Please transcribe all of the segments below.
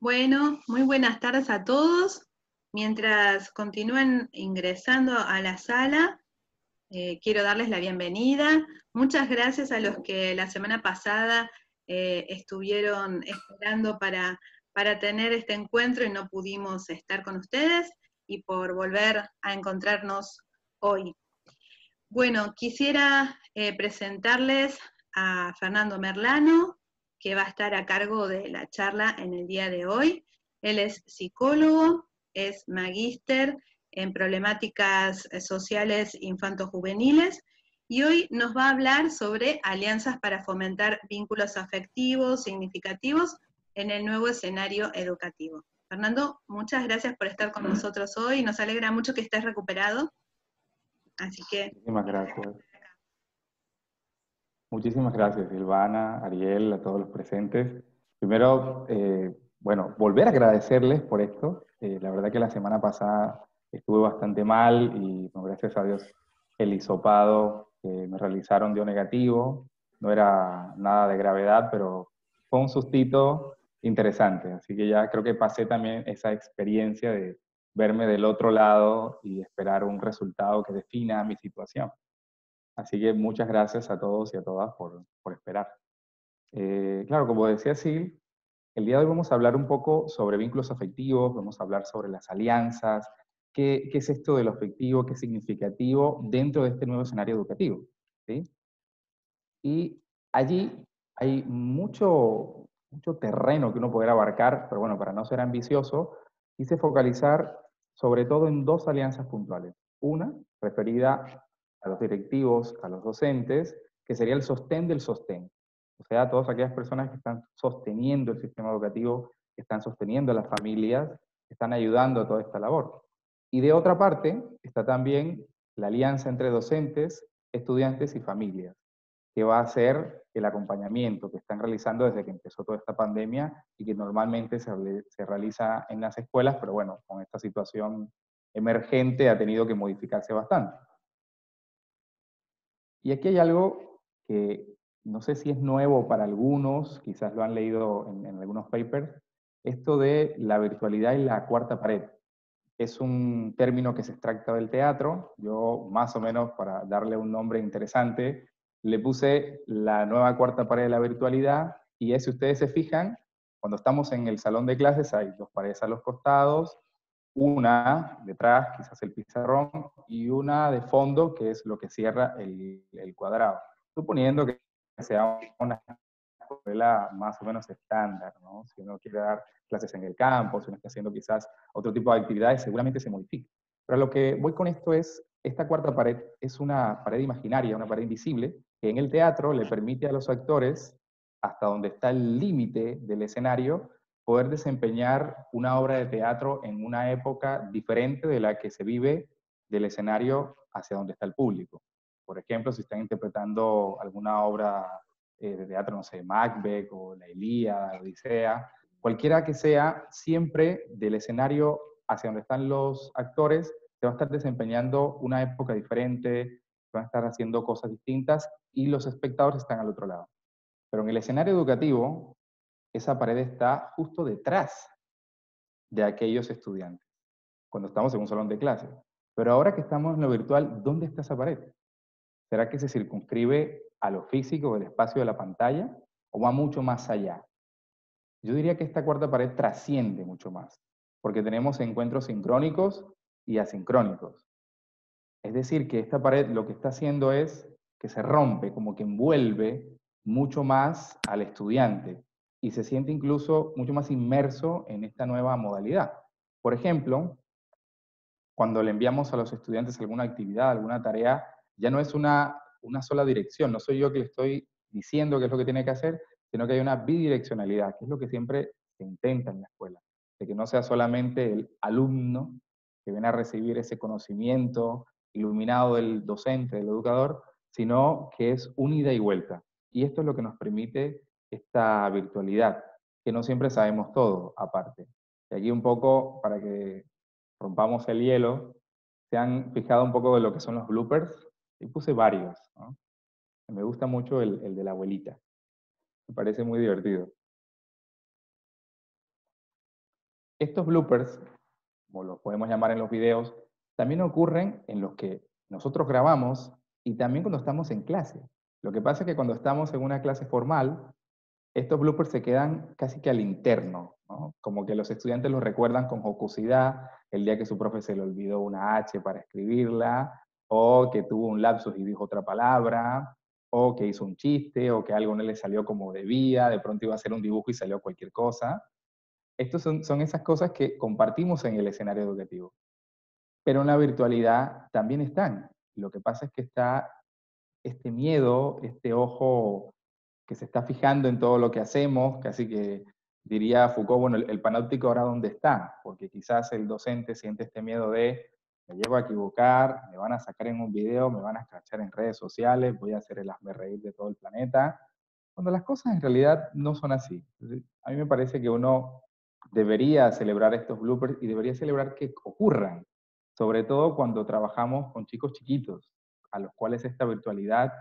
Bueno, muy buenas tardes a todos. Mientras continúen ingresando a la sala, eh, quiero darles la bienvenida. Muchas gracias a los que la semana pasada eh, estuvieron esperando para, para tener este encuentro y no pudimos estar con ustedes y por volver a encontrarnos hoy. Bueno, quisiera eh, presentarles a Fernando Merlano, que va a estar a cargo de la charla en el día de hoy. Él es psicólogo, es magíster en problemáticas sociales infanto-juveniles y hoy nos va a hablar sobre alianzas para fomentar vínculos afectivos significativos en el nuevo escenario educativo. Fernando, muchas gracias por estar con nosotros hoy. Nos alegra mucho que estés recuperado. Así que... Muchísimas gracias. Muchísimas gracias, Silvana, Ariel, a todos los presentes. Primero, eh, bueno, volver a agradecerles por esto. Eh, la verdad que la semana pasada estuve bastante mal y gracias a Dios el hisopado que me realizaron dio negativo. No era nada de gravedad, pero fue un sustito interesante. Así que ya creo que pasé también esa experiencia de verme del otro lado y esperar un resultado que defina mi situación. Así que muchas gracias a todos y a todas por, por esperar. Eh, claro, como decía Sil, el día de hoy vamos a hablar un poco sobre vínculos afectivos, vamos a hablar sobre las alianzas, qué, qué es esto de lo afectivo, qué es significativo dentro de este nuevo escenario educativo. ¿sí? Y allí hay mucho, mucho terreno que uno puede abarcar, pero bueno, para no ser ambicioso, quise focalizar sobre todo en dos alianzas puntuales. Una, referida a los directivos, a los docentes, que sería el sostén del sostén. O sea, a todas aquellas personas que están sosteniendo el sistema educativo, que están sosteniendo a las familias, que están ayudando a toda esta labor. Y de otra parte está también la alianza entre docentes, estudiantes y familias, que va a ser el acompañamiento que están realizando desde que empezó toda esta pandemia y que normalmente se, se realiza en las escuelas, pero bueno, con esta situación emergente ha tenido que modificarse bastante. Y aquí hay algo que no sé si es nuevo para algunos, quizás lo han leído en, algunos papers, esto de la virtualidad y la cuarta pared. Es un término que se extracta del teatro. Yo, más o menos, para darle un nombre interesante, le puse la nueva cuarta pared de la virtualidad. Y es, si ustedes se fijan, cuando estamos en el salón de clases hay dos paredes a los costados, una detrás, quizás el pizarrón, y una de fondo, que es lo que cierra el, cuadrado. Suponiendo que sea una escuela más o menos estándar, ¿no? Si uno quiere dar clases en el campo, si uno está haciendo quizás otro tipo de actividades, seguramente se modifica. Pero lo que voy con esto es, esta cuarta pared es una pared imaginaria, una pared invisible, que en el teatro le permite a los actores, hasta donde está el límite del escenario, poder desempeñar una obra de teatro en una época diferente de la que se vive del escenario hacia donde está el público. Por ejemplo, si están interpretando alguna obra eh, de teatro, no sé, Macbeth o La Ilíada, Odisea, cualquiera que sea, siempre del escenario hacia donde están los actores, se va a estar desempeñando una época diferente, van a estar haciendo cosas distintas y los espectadores están al otro lado. Pero en el escenario educativo, esa pared está justo detrás de aquellos estudiantes, cuando estamos en un salón de clase. Pero ahora que estamos en lo virtual, ¿dónde está esa pared? ¿Será que se circunscribe a lo físico, el espacio de la pantalla, o va mucho más allá? Yo diría que esta cuarta pared trasciende mucho más, porque tenemos encuentros sincrónicos y asincrónicos. Es decir, que esta pared lo que está haciendo es que se rompe, como que envuelve mucho más al estudiante, y se siente incluso mucho más inmerso en esta nueva modalidad. Por ejemplo, cuando le enviamos a los estudiantes alguna actividad, alguna tarea, ya no es una, una sola dirección, no soy yo que le estoy diciendo qué es lo que tiene que hacer, sino que hay una bidireccionalidad, que es lo que siempre se intenta en la escuela, de que no sea solamente el alumno que viene a recibir ese conocimiento iluminado del docente, del educador, sino que es un ida y vuelta. Y esto es lo que nos permite esta virtualidad, que no siempre sabemos todo aparte. Y aquí un poco, para que rompamos el hielo, se han fijado un poco de lo que son los bloopers. Y puse varios. Me gusta mucho el, el de la abuelita. Me parece muy divertido. Estos bloopers, como los podemos llamar en los videos, también ocurren en los que nosotros grabamos y también cuando estamos en clase. Lo que pasa es que cuando estamos en una clase formal, estos bloopers se quedan casi que al interno, como que los estudiantes los recuerdan con jocosidad el día que su profe se le olvidó una H para escribirla, o que tuvo un lapsus y dijo otra palabra, o que hizo un chiste, o que algo no le salió como debía, de pronto iba a hacer un dibujo y salió cualquier cosa. Estas son, son esas cosas que compartimos en el escenario educativo. Pero en la virtualidad también están. Lo que pasa es que está este miedo, este ojo que se está fijando en todo lo que hacemos, casi que diría Foucault, bueno, el, panóptico ahora dónde está, porque quizás el docente siente este miedo de me llevo a equivocar, me van a sacar en un video, me van a escrachar en redes sociales, voy a hacer el hazme reír de todo el planeta, cuando las cosas en realidad no son así. A mí me parece que uno debería celebrar estos bloopers y debería celebrar que ocurran, sobre todo cuando trabajamos con chicos chiquitos, a los cuales esta virtualidad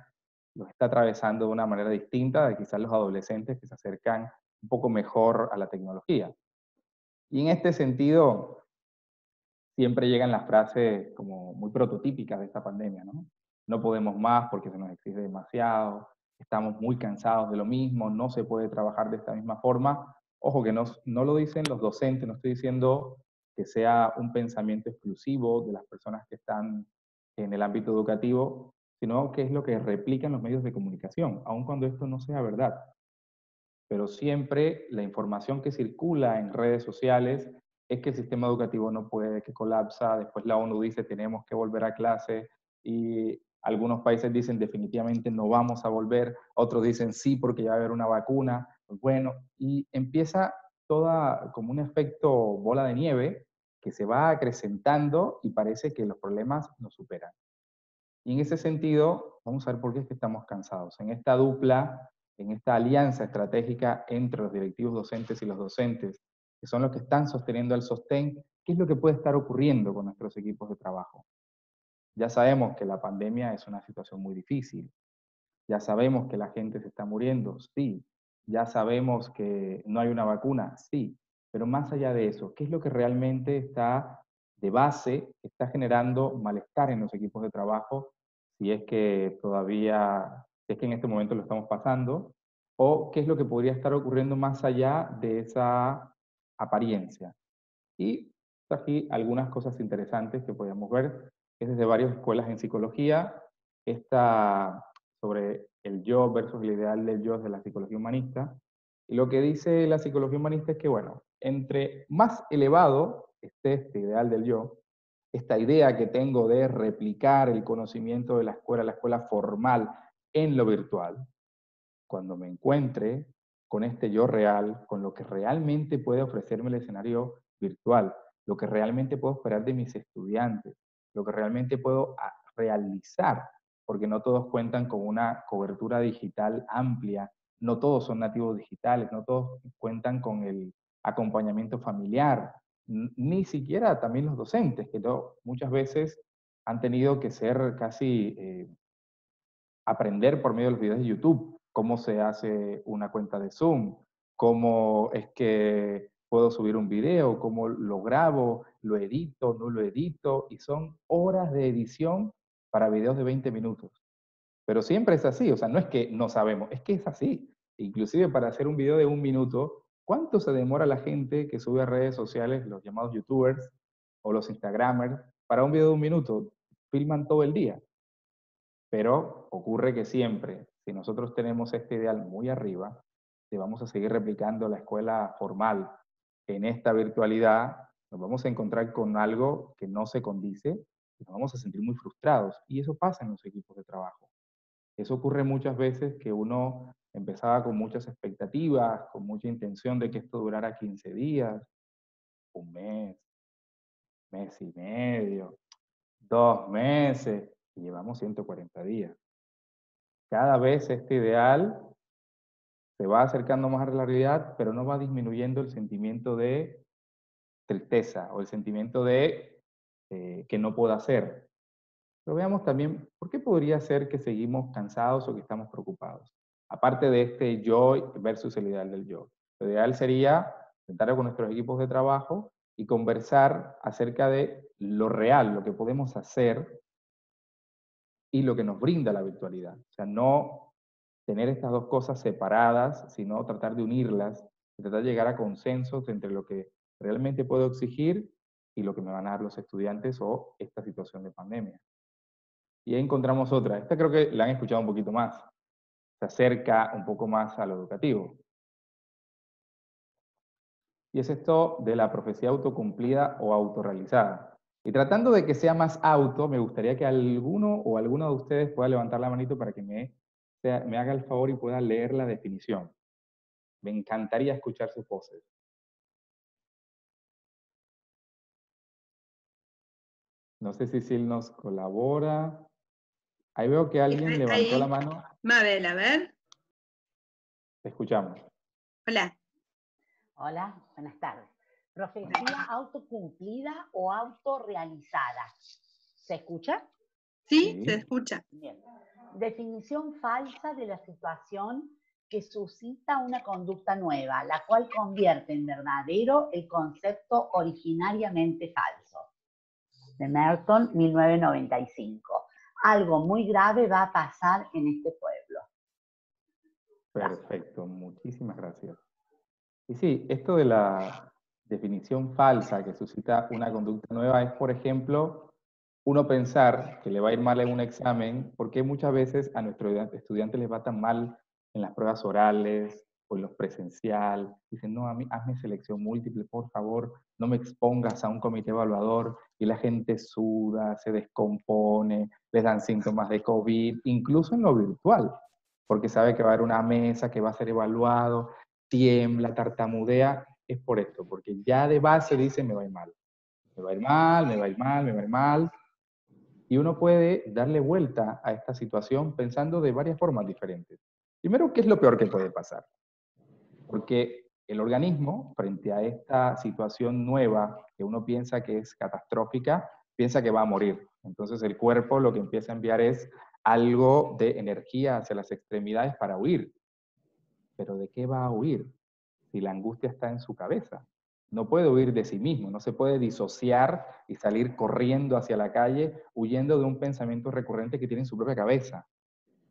los está atravesando de una manera distinta de quizás los adolescentes que se acercan un poco mejor a la tecnología. Y en este sentido, siempre llegan las frases como muy prototípicas de esta pandemia, ¿no? No podemos más porque se nos exige demasiado, estamos muy cansados de lo mismo, no se puede trabajar de esta misma forma. Ojo que no, no lo dicen los docentes, no estoy diciendo que sea un pensamiento exclusivo de las personas que están en el ámbito educativo, sino que es lo que replican los medios de comunicación, aun cuando esto no sea verdad pero siempre la información que circula en redes sociales es que el sistema educativo no puede, que colapsa, después la ONU dice tenemos que volver a clase y algunos países dicen definitivamente no vamos a volver, otros dicen sí porque ya va a haber una vacuna, bueno, y empieza toda como un efecto bola de nieve que se va acrecentando y parece que los problemas nos superan. Y en ese sentido, vamos a ver por qué es que estamos cansados. En esta dupla en esta alianza estratégica entre los directivos docentes y los docentes, que son los que están sosteniendo el sostén, ¿qué es lo que puede estar ocurriendo con nuestros equipos de trabajo? Ya sabemos que la pandemia es una situación muy difícil. Ya sabemos que la gente se está muriendo, sí. Ya sabemos que no hay una vacuna, sí. Pero más allá de eso, ¿qué es lo que realmente está de base, está generando malestar en los equipos de trabajo si es que todavía es que en este momento lo estamos pasando, o qué es lo que podría estar ocurriendo más allá de esa apariencia. Y aquí algunas cosas interesantes que podemos ver, es desde varias escuelas en psicología, esta sobre el yo versus el ideal del yo de la psicología humanista, y lo que dice la psicología humanista es que, bueno, entre más elevado esté este ideal del yo, esta idea que tengo de replicar el conocimiento de la escuela, la escuela formal, en lo virtual, cuando me encuentre con este yo real, con lo que realmente puede ofrecerme el escenario virtual, lo que realmente puedo esperar de mis estudiantes, lo que realmente puedo ah, realizar, porque no todos cuentan con una cobertura digital amplia, no todos son nativos digitales, no todos cuentan con el acompañamiento familiar, ni siquiera también los docentes, que muchas veces han tenido que ser casi eh, aprender por medio de los videos de YouTube cómo se hace una cuenta de Zoom, cómo es que puedo subir un video, cómo lo grabo, lo edito, no lo edito, y son horas de edición para videos de 20 minutos. Pero siempre es así, o sea, no es que no sabemos, es que es así. Inclusive para hacer un video de un minuto, ¿cuánto se demora la gente que sube a redes sociales, los llamados youtubers o los instagramers, para un video de un minuto? Filman todo el día. Pero ocurre que siempre, si nosotros tenemos este ideal muy arriba, si vamos a seguir replicando la escuela formal en esta virtualidad, nos vamos a encontrar con algo que no se condice y nos vamos a sentir muy frustrados. Y eso pasa en los equipos de trabajo. Eso ocurre muchas veces que uno empezaba con muchas expectativas, con mucha intención de que esto durara 15 días, un mes, mes y medio, dos meses, y llevamos 140 días. Cada vez este ideal se va acercando más a la realidad, pero no va disminuyendo el sentimiento de tristeza o el sentimiento de eh, que no puedo hacer. Pero veamos también, ¿por qué podría ser que seguimos cansados o que estamos preocupados? Aparte de este yo versus el ideal del yo. Lo ideal sería sentarnos con nuestros equipos de trabajo y conversar acerca de lo real, lo que podemos hacer y lo que nos brinda la virtualidad. O sea, no tener estas dos cosas separadas, sino tratar de unirlas, tratar de llegar a consensos entre lo que realmente puedo exigir y lo que me van a dar los estudiantes o esta situación de pandemia. Y ahí encontramos otra. Esta creo que la han escuchado un poquito más. Se acerca un poco más a lo educativo. Y es esto de la profecía autocumplida o autorrealizada. Y tratando de que sea más auto, me gustaría que alguno o alguna de ustedes pueda levantar la manito para que me, me haga el favor y pueda leer la definición. Me encantaría escuchar sus voces. No sé si Sil nos colabora. Ahí veo que alguien levantó la mano. Mabel, a ver. Te escuchamos. Hola. Hola, buenas tardes. Profecía autocumplida o autorrealizada. ¿Se escucha? Sí, se escucha. Bien. Definición falsa de la situación que suscita una conducta nueva, la cual convierte en verdadero el concepto originariamente falso. De Merton, 1995. Algo muy grave va a pasar en este pueblo. Perfecto, muchísimas gracias. Y sí, esto de la definición falsa que suscita una conducta nueva es, por ejemplo, uno pensar que le va a ir mal en un examen porque muchas veces a nuestros estudiantes les va tan mal en las pruebas orales en los presencial. Dicen, no, a mí hazme selección múltiple, por favor, no me expongas a un comité evaluador y la gente suda, se descompone, les dan síntomas de COVID, incluso en lo virtual, porque sabe que va a haber una mesa que va a ser evaluado tiembla, tartamudea, es por esto, porque ya de base dice me va a ir mal. Me va a ir mal, me va a ir mal, me va a ir mal. Y uno puede darle vuelta a esta situación pensando de varias formas diferentes. Primero, ¿qué es lo peor que puede pasar? Porque el organismo, frente a esta situación nueva que uno piensa que es catastrófica, piensa que va a morir. Entonces el cuerpo lo que empieza a enviar es algo de energía hacia las extremidades para huir. Pero ¿de qué va a huir si la angustia está en su cabeza? No puede huir de sí mismo, no se puede disociar y salir corriendo hacia la calle huyendo de un pensamiento recurrente que tiene en su propia cabeza.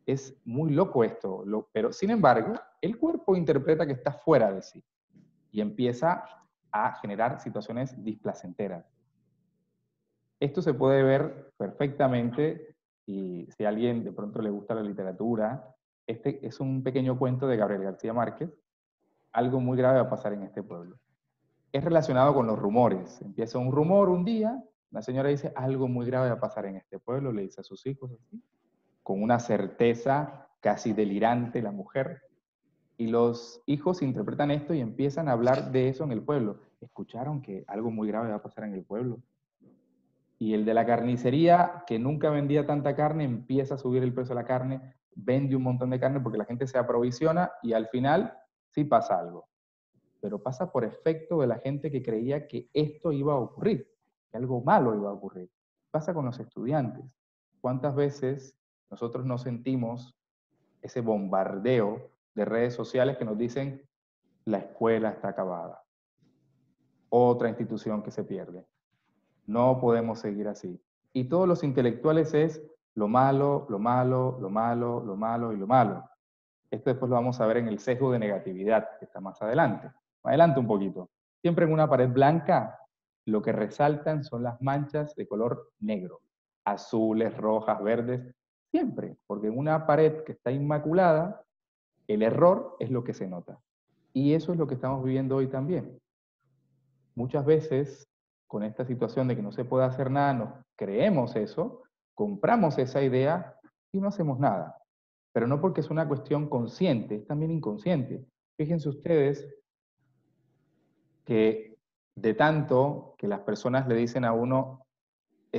Es muy loco esto, pero sin embargo, el cuerpo interpreta que está fuera de sí y empieza a generar situaciones displacenteras. Esto se puede ver perfectamente y si a alguien de pronto le gusta la literatura, este es un pequeño cuento de Gabriel García Márquez. Algo muy grave va a pasar en este pueblo. Es relacionado con los rumores. Empieza un rumor un día, la señora dice, algo muy grave va a pasar en este pueblo, le dice a sus hijos así, con una certeza casi delirante la mujer. Y los hijos interpretan esto y empiezan a hablar de eso en el pueblo. Escucharon que algo muy grave va a pasar en el pueblo. Y el de la carnicería, que nunca vendía tanta carne, empieza a subir el precio de la carne vende un montón de carne porque la gente se aprovisiona y al final sí pasa algo. Pero pasa por efecto de la gente que creía que esto iba a ocurrir, que algo malo iba a ocurrir. Pasa con los estudiantes. ¿Cuántas veces nosotros no sentimos ese bombardeo de redes sociales que nos dicen la escuela está acabada? Otra institución que se pierde. No podemos seguir así. Y todos los intelectuales es lo malo, lo malo, lo malo, lo malo y lo malo. Esto después lo vamos a ver en el sesgo de negatividad, que está más adelante. Adelante un poquito. Siempre en una pared blanca, lo que resaltan son las manchas de color negro, azules, rojas, verdes, siempre, porque en una pared que está inmaculada, el error es lo que se nota. Y eso es lo que estamos viviendo hoy también. Muchas veces, con esta situación de que no se puede hacer nada, nos creemos eso, compramos esa idea y no hacemos nada. Pero no porque es una cuestión consciente, es también inconsciente. Fíjense ustedes que de tanto que las personas le dicen a uno,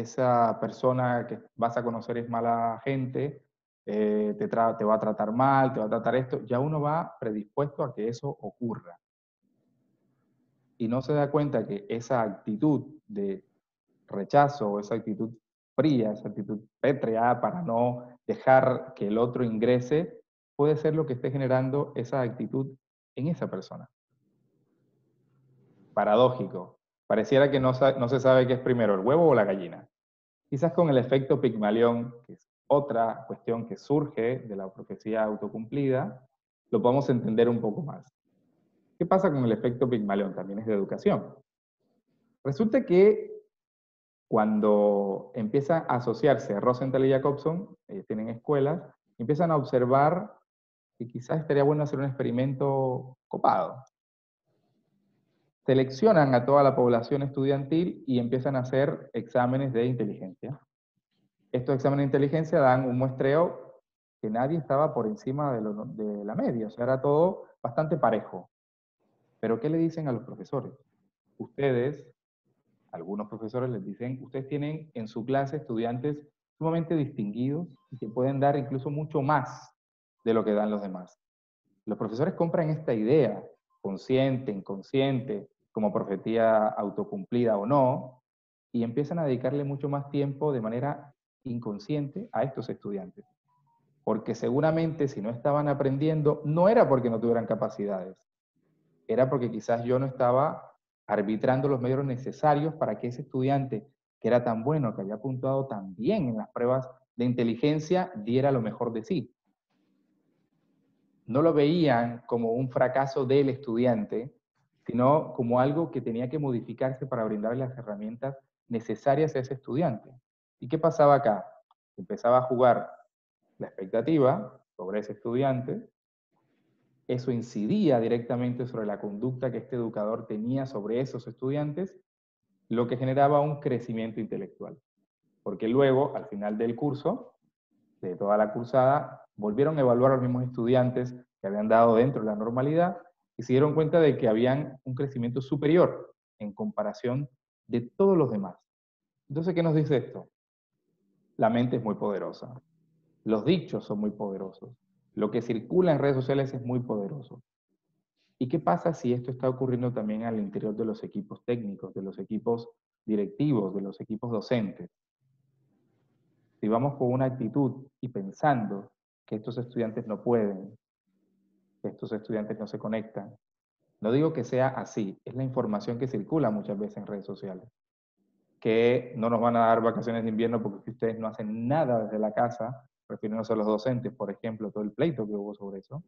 esa persona que vas a conocer es mala gente, eh, te, te va a tratar mal, te va a tratar esto, ya uno va predispuesto a que eso ocurra. Y no se da cuenta que esa actitud de rechazo esa actitud fría, esa actitud pétrea para no dejar que el otro ingrese, puede ser lo que esté generando esa actitud en esa persona. paradójico. Pareciera que no, no se sabe qué es primero, el huevo o la gallina. Quizás con el efecto Pigmalión, que es otra cuestión que surge de la profecía autocumplida, lo podemos entender un poco más. ¿Qué pasa con el efecto Pigmalión? También es de educación. Resulta que cuando empieza a asociarse Rosenthal y Jacobson, ellos tienen escuelas, empiezan a observar que quizás estaría bueno hacer un experimento copado. Seleccionan a toda la población estudiantil y empiezan a hacer exámenes de inteligencia. Estos exámenes de inteligencia dan un muestreo que nadie estaba por encima de, de la media, o sea, era todo bastante parejo. Pero ¿qué le dicen a los profesores? Ustedes, algunos profesores les dicen, ustedes tienen en su clase estudiantes sumamente distinguidos y que pueden dar incluso mucho más de lo que dan los demás. Los profesores compran esta idea, consciente, inconsciente, como profetía autocumplida o no, y empiezan a dedicarle mucho más tiempo de manera inconsciente a estos estudiantes. Porque seguramente si no estaban aprendiendo, no era porque no tuvieran capacidades, era porque quizás yo no estaba arbitrando los medios necesarios para que ese estudiante que era tan bueno, que había apuntado tan bien en las pruebas de inteligencia, diera lo mejor de sí. No lo veían como un fracaso del estudiante, sino como algo que tenía que modificarse para brindarle las herramientas necesarias a ese estudiante. ¿Y qué pasaba acá? Empezaba a jugar la expectativa sobre ese estudiante, eso incidía directamente sobre la conducta que este educador tenía sobre esos estudiantes, lo que generaba un crecimiento intelectual. Porque luego, al final del curso, de toda la cursada, volvieron a evaluar a los mismos estudiantes que habían dado dentro de la normalidad y se dieron cuenta de que habían un crecimiento superior en comparación de todos los demás. Entonces, ¿qué nos dice esto? La mente es muy poderosa. Los dichos son muy poderosos. Lo que circula en redes sociales es muy poderoso. ¿Y qué pasa si esto está ocurriendo también al interior de los equipos técnicos, de los equipos directivos, de los equipos docentes? Si vamos con una actitud y pensando que estos estudiantes no pueden, estos estudiantes no se conectan, no digo que sea así, es la información que circula muchas veces en redes sociales que no nos van a dar vacaciones de invierno porque ustedes no hacen nada desde la casa, refiriéndose a los docentes, por ejemplo, todo el pleito que hubo sobre eso.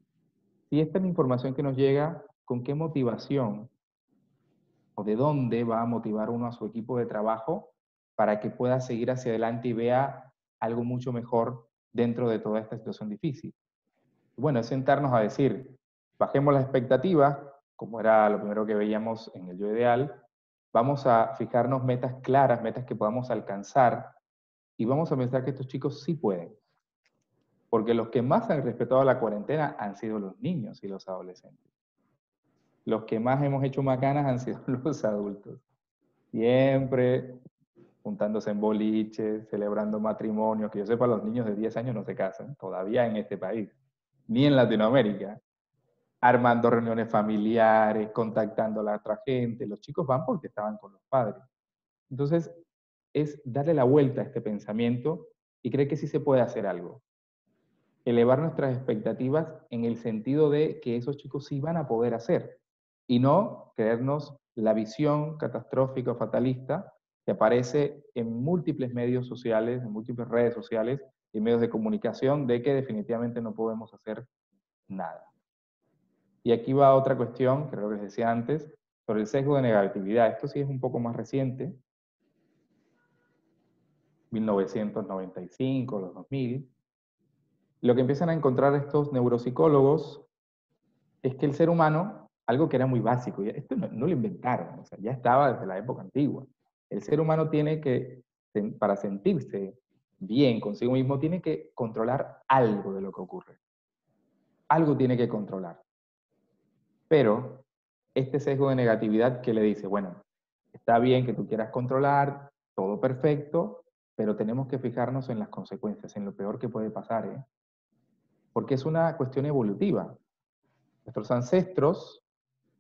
Si esta es la información que nos llega, ¿con qué motivación o de dónde va a motivar uno a su equipo de trabajo para que pueda seguir hacia adelante y vea algo mucho mejor dentro de toda esta situación difícil? Bueno, es sentarnos a decir, bajemos las expectativas, como era lo primero que veíamos en el yo ideal, Vamos a fijarnos metas claras, metas que podamos alcanzar y vamos a pensar que estos chicos sí pueden. Porque los que más han respetado la cuarentena han sido los niños y los adolescentes. Los que más hemos hecho macanas han sido los adultos. Siempre juntándose en boliches, celebrando matrimonios, que yo sepa, los niños de 10 años no se casan, todavía en este país, ni en Latinoamérica armando reuniones familiares, contactando a la otra gente. Los chicos van porque estaban con los padres. Entonces, es darle la vuelta a este pensamiento y creer que sí se puede hacer algo. Elevar nuestras expectativas en el sentido de que esos chicos sí van a poder hacer y no creernos la visión catastrófica o fatalista que aparece en múltiples medios sociales, en múltiples redes sociales y medios de comunicación de que definitivamente no podemos hacer nada. Y aquí va otra cuestión, creo que les decía antes, sobre el sesgo de negatividad. Esto sí es un poco más reciente, 1995, los 2000. Lo que empiezan a encontrar estos neuropsicólogos es que el ser humano, algo que era muy básico, esto no, lo inventaron, ya estaba desde la época antigua. El ser humano tiene que, para sentirse bien consigo mismo, tiene que controlar algo de lo que ocurre. Algo tiene que controlar. Pero este sesgo de negatividad que le dice, bueno, está bien que tú quieras controlar, todo perfecto, pero tenemos que fijarnos en las consecuencias, en lo peor que puede pasar, ¿eh? porque es una cuestión evolutiva. Nuestros ancestros,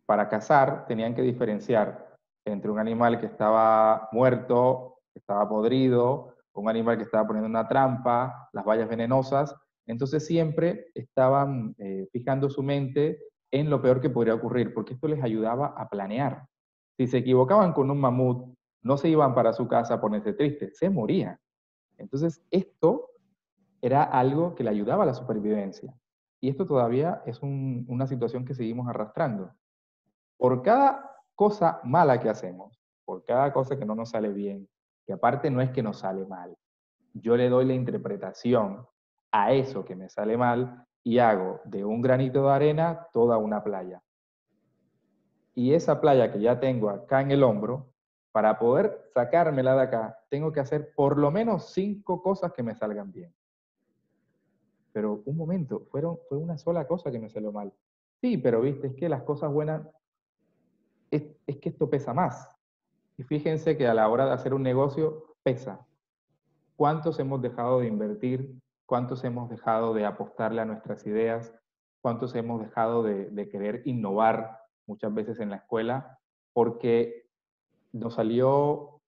para cazar, tenían que diferenciar entre un animal que estaba muerto, que estaba podrido, un animal que estaba poniendo una trampa, las vallas venenosas. Entonces siempre estaban eh, fijando su mente en lo peor que podría ocurrir, porque esto les ayudaba a planear. Si se equivocaban con un mamut, no se iban para su casa a ponerse tristes, se morían. Entonces, esto era algo que le ayudaba a la supervivencia. Y esto todavía es una situación que seguimos arrastrando. Por cada cosa mala que hacemos, por cada cosa que no nos sale bien, que aparte no es que nos sale mal, yo le doy la interpretación a eso que me sale mal y hago de un granito de arena toda una playa. Y esa playa que ya tengo acá en el hombro, para poder sacármela de acá, tengo que hacer por lo menos cinco cosas que me salgan bien. Pero un momento, fueron, fue una sola cosa que me salió mal. Sí, pero viste, es que las cosas buenas, es, es que esto pesa más. Y fíjense que a la hora de hacer un negocio, pesa. ¿Cuántos hemos dejado de invertir? ¿Cuántos hemos dejado de apostarle a nuestras ideas? ¿Cuántos hemos dejado de, querer innovar muchas veces en la escuela? Porque nos salió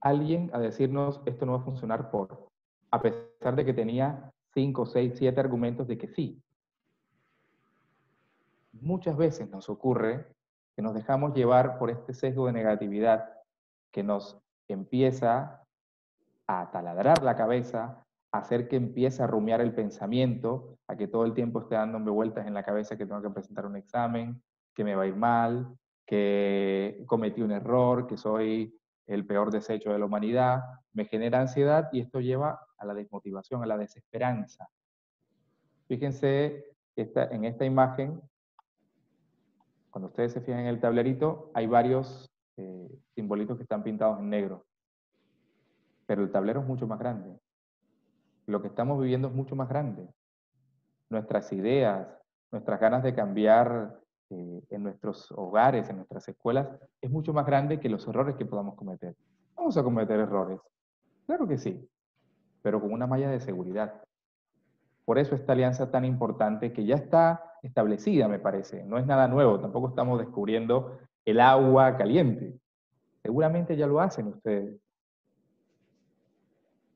alguien a decirnos esto no va a funcionar por, a pesar de que tenía cinco, seis, siete argumentos de que sí. Muchas veces nos ocurre que nos dejamos llevar por este sesgo de negatividad que nos empieza a taladrar la cabeza, a hacer que empiece a rumiar el pensamiento, a que todo el tiempo esté dándome vueltas en la cabeza que tengo que presentar un examen, que me va a ir mal, que cometí un error, que soy el peor desecho de la humanidad, me genera ansiedad y esto lleva a la desmotivación, a la desesperanza. Fíjense en esta imagen, cuando ustedes se fijan en el tablerito, hay varios eh, simbolitos que están pintados en negro, pero el tablero es mucho más grande. Lo que estamos viviendo es mucho más grande. Nuestras ideas, nuestras ganas de cambiar eh, en nuestros hogares, en nuestras escuelas, es mucho más grande que los errores que podamos cometer. Vamos a cometer errores. Claro que sí, pero con una malla de seguridad. Por eso esta alianza tan importante que ya está establecida, me parece. No es nada nuevo, tampoco estamos descubriendo el agua caliente. Seguramente ya lo hacen ustedes.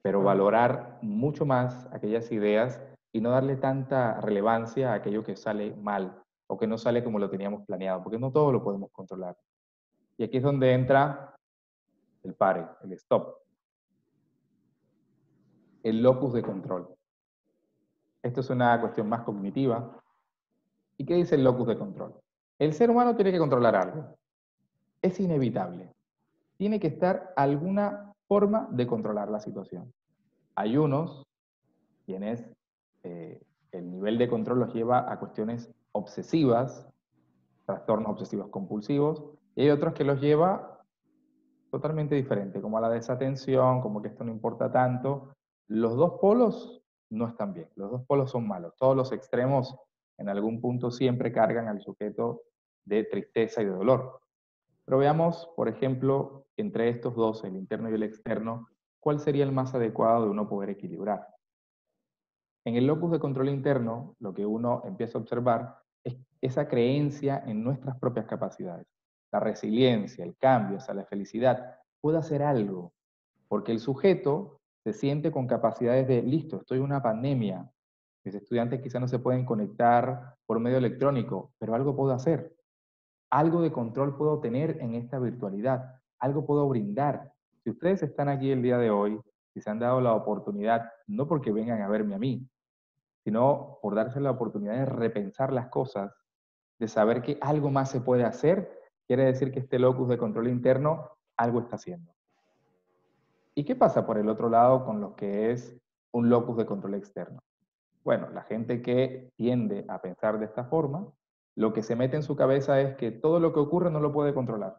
Pero valorar mucho más aquellas ideas y no darle tanta relevancia a aquello que sale mal, o que no sale como lo teníamos planeado, porque no todo lo podemos controlar. Y aquí es donde entra el pare, el stop, el locus de control. Esto es una cuestión más cognitiva. ¿Y qué dice el locus de control? El ser humano tiene que controlar algo. Es inevitable. Tiene que estar alguna forma de controlar la situación. Hay unos quienes eh, el nivel de control los lleva a cuestiones obsesivas, trastornos obsesivos compulsivos, y hay otros que los lleva totalmente diferente, como a la desatención, como que esto no importa tanto. Los dos polos no están bien, los dos polos son malos. Todos los extremos en algún punto siempre cargan al sujeto de tristeza y de dolor. Pero veamos, por ejemplo, entre estos dos, el interno y el externo, cuál sería el más adecuado de uno poder equilibrar. En el locus de control interno, lo que uno empieza a observar es esa creencia en nuestras propias capacidades. La resiliencia, el cambio, o la felicidad, puede hacer algo, porque el sujeto se siente con capacidades de, listo, estoy en una pandemia, mis estudiantes quizás no se pueden conectar por medio electrónico, pero algo puedo hacer. Algo de control puedo tener en esta virtualidad, algo puedo brindar. Si ustedes están aquí el día de hoy y se han dado la oportunidad, no porque vengan a verme a mí, sino por darse la oportunidad de repensar las cosas, de saber que algo más se puede hacer, quiere decir que este locus de control interno algo está haciendo. ¿Y qué pasa por el otro lado con lo que es un locus de control externo? Bueno, la gente que tiende a pensar de esta forma, lo que se mete en su cabeza es que todo lo que ocurre no lo puede controlar.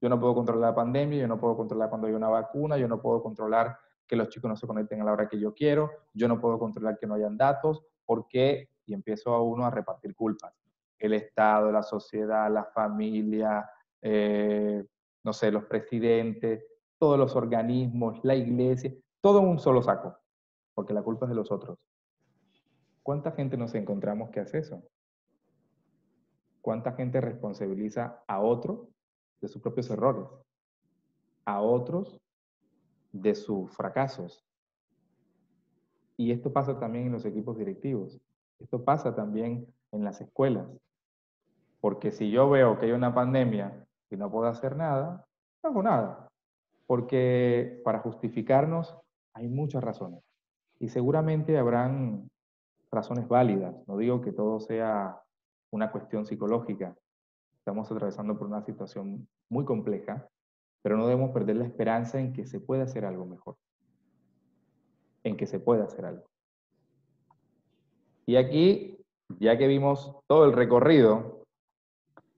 Yo no puedo controlar la pandemia, yo no puedo controlar cuando hay una vacuna, yo no puedo controlar que los chicos no se conecten a la hora que yo quiero, yo no puedo controlar que no hayan datos, ¿por qué? Y empiezo a uno a repartir culpas. El Estado, la sociedad, la familia, eh, no sé, los presidentes, todos los organismos, la iglesia, todo en un solo saco, porque la culpa es de los otros. ¿Cuánta gente nos encontramos que hace eso? ¿Cuánta gente responsabiliza a otro de sus propios errores? A otros de sus fracasos. Y esto pasa también en los equipos directivos. Esto pasa también en las escuelas. Porque si yo veo que hay una pandemia Si no puedo hacer nada, no hago nada. Porque para justificarnos hay muchas razones. Y seguramente habrán razones válidas. No digo que todo sea una cuestión psicológica. Estamos atravesando por una situación muy compleja, pero no debemos perder la esperanza en que se pueda hacer algo mejor. En que se pueda hacer algo. Y aquí, ya que vimos todo el recorrido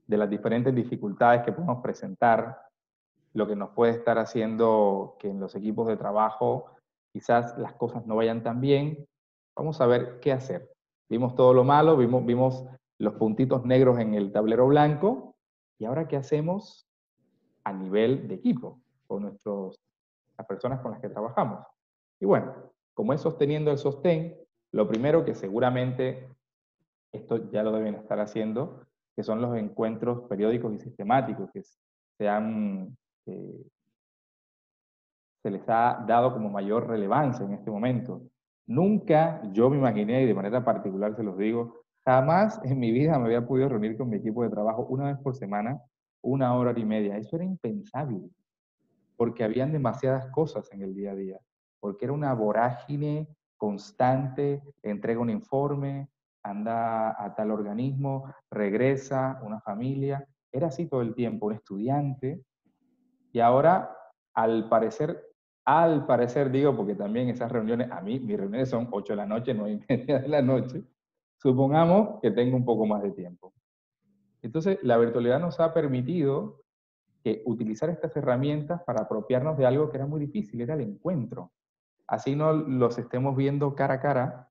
de las diferentes dificultades que podemos presentar, lo que nos puede estar haciendo que en los equipos de trabajo quizás las cosas no vayan tan bien, vamos a ver qué hacer. Vimos todo lo malo, vimos, vimos los puntitos negros en el tablero blanco, y ahora qué hacemos a nivel de equipo, con nuestros, las personas con las que trabajamos. Y bueno, como es sosteniendo el sostén, lo primero que seguramente, esto ya lo deben estar haciendo, que son los encuentros periódicos y sistemáticos que se, han, eh, se les ha dado como mayor relevancia en este momento. Nunca yo me imaginé, y de manera particular se los digo, jamás en mi vida me había podido reunir con mi equipo de trabajo una vez por semana, una hora y media. Eso era impensable, porque habían demasiadas cosas en el día a día, porque era una vorágine constante, entrega un informe, anda a tal organismo, regresa, una familia. Era así todo el tiempo, un estudiante. Y ahora, al parecer, al parecer digo, porque también esas reuniones, a mí mis reuniones son 8 de la noche, 9 y media de la noche, supongamos que tengo un poco más de tiempo. Entonces, la virtualidad nos ha permitido utilizar estas herramientas para apropiarnos de algo que era muy difícil, era el encuentro así no los estemos viendo cara a cara,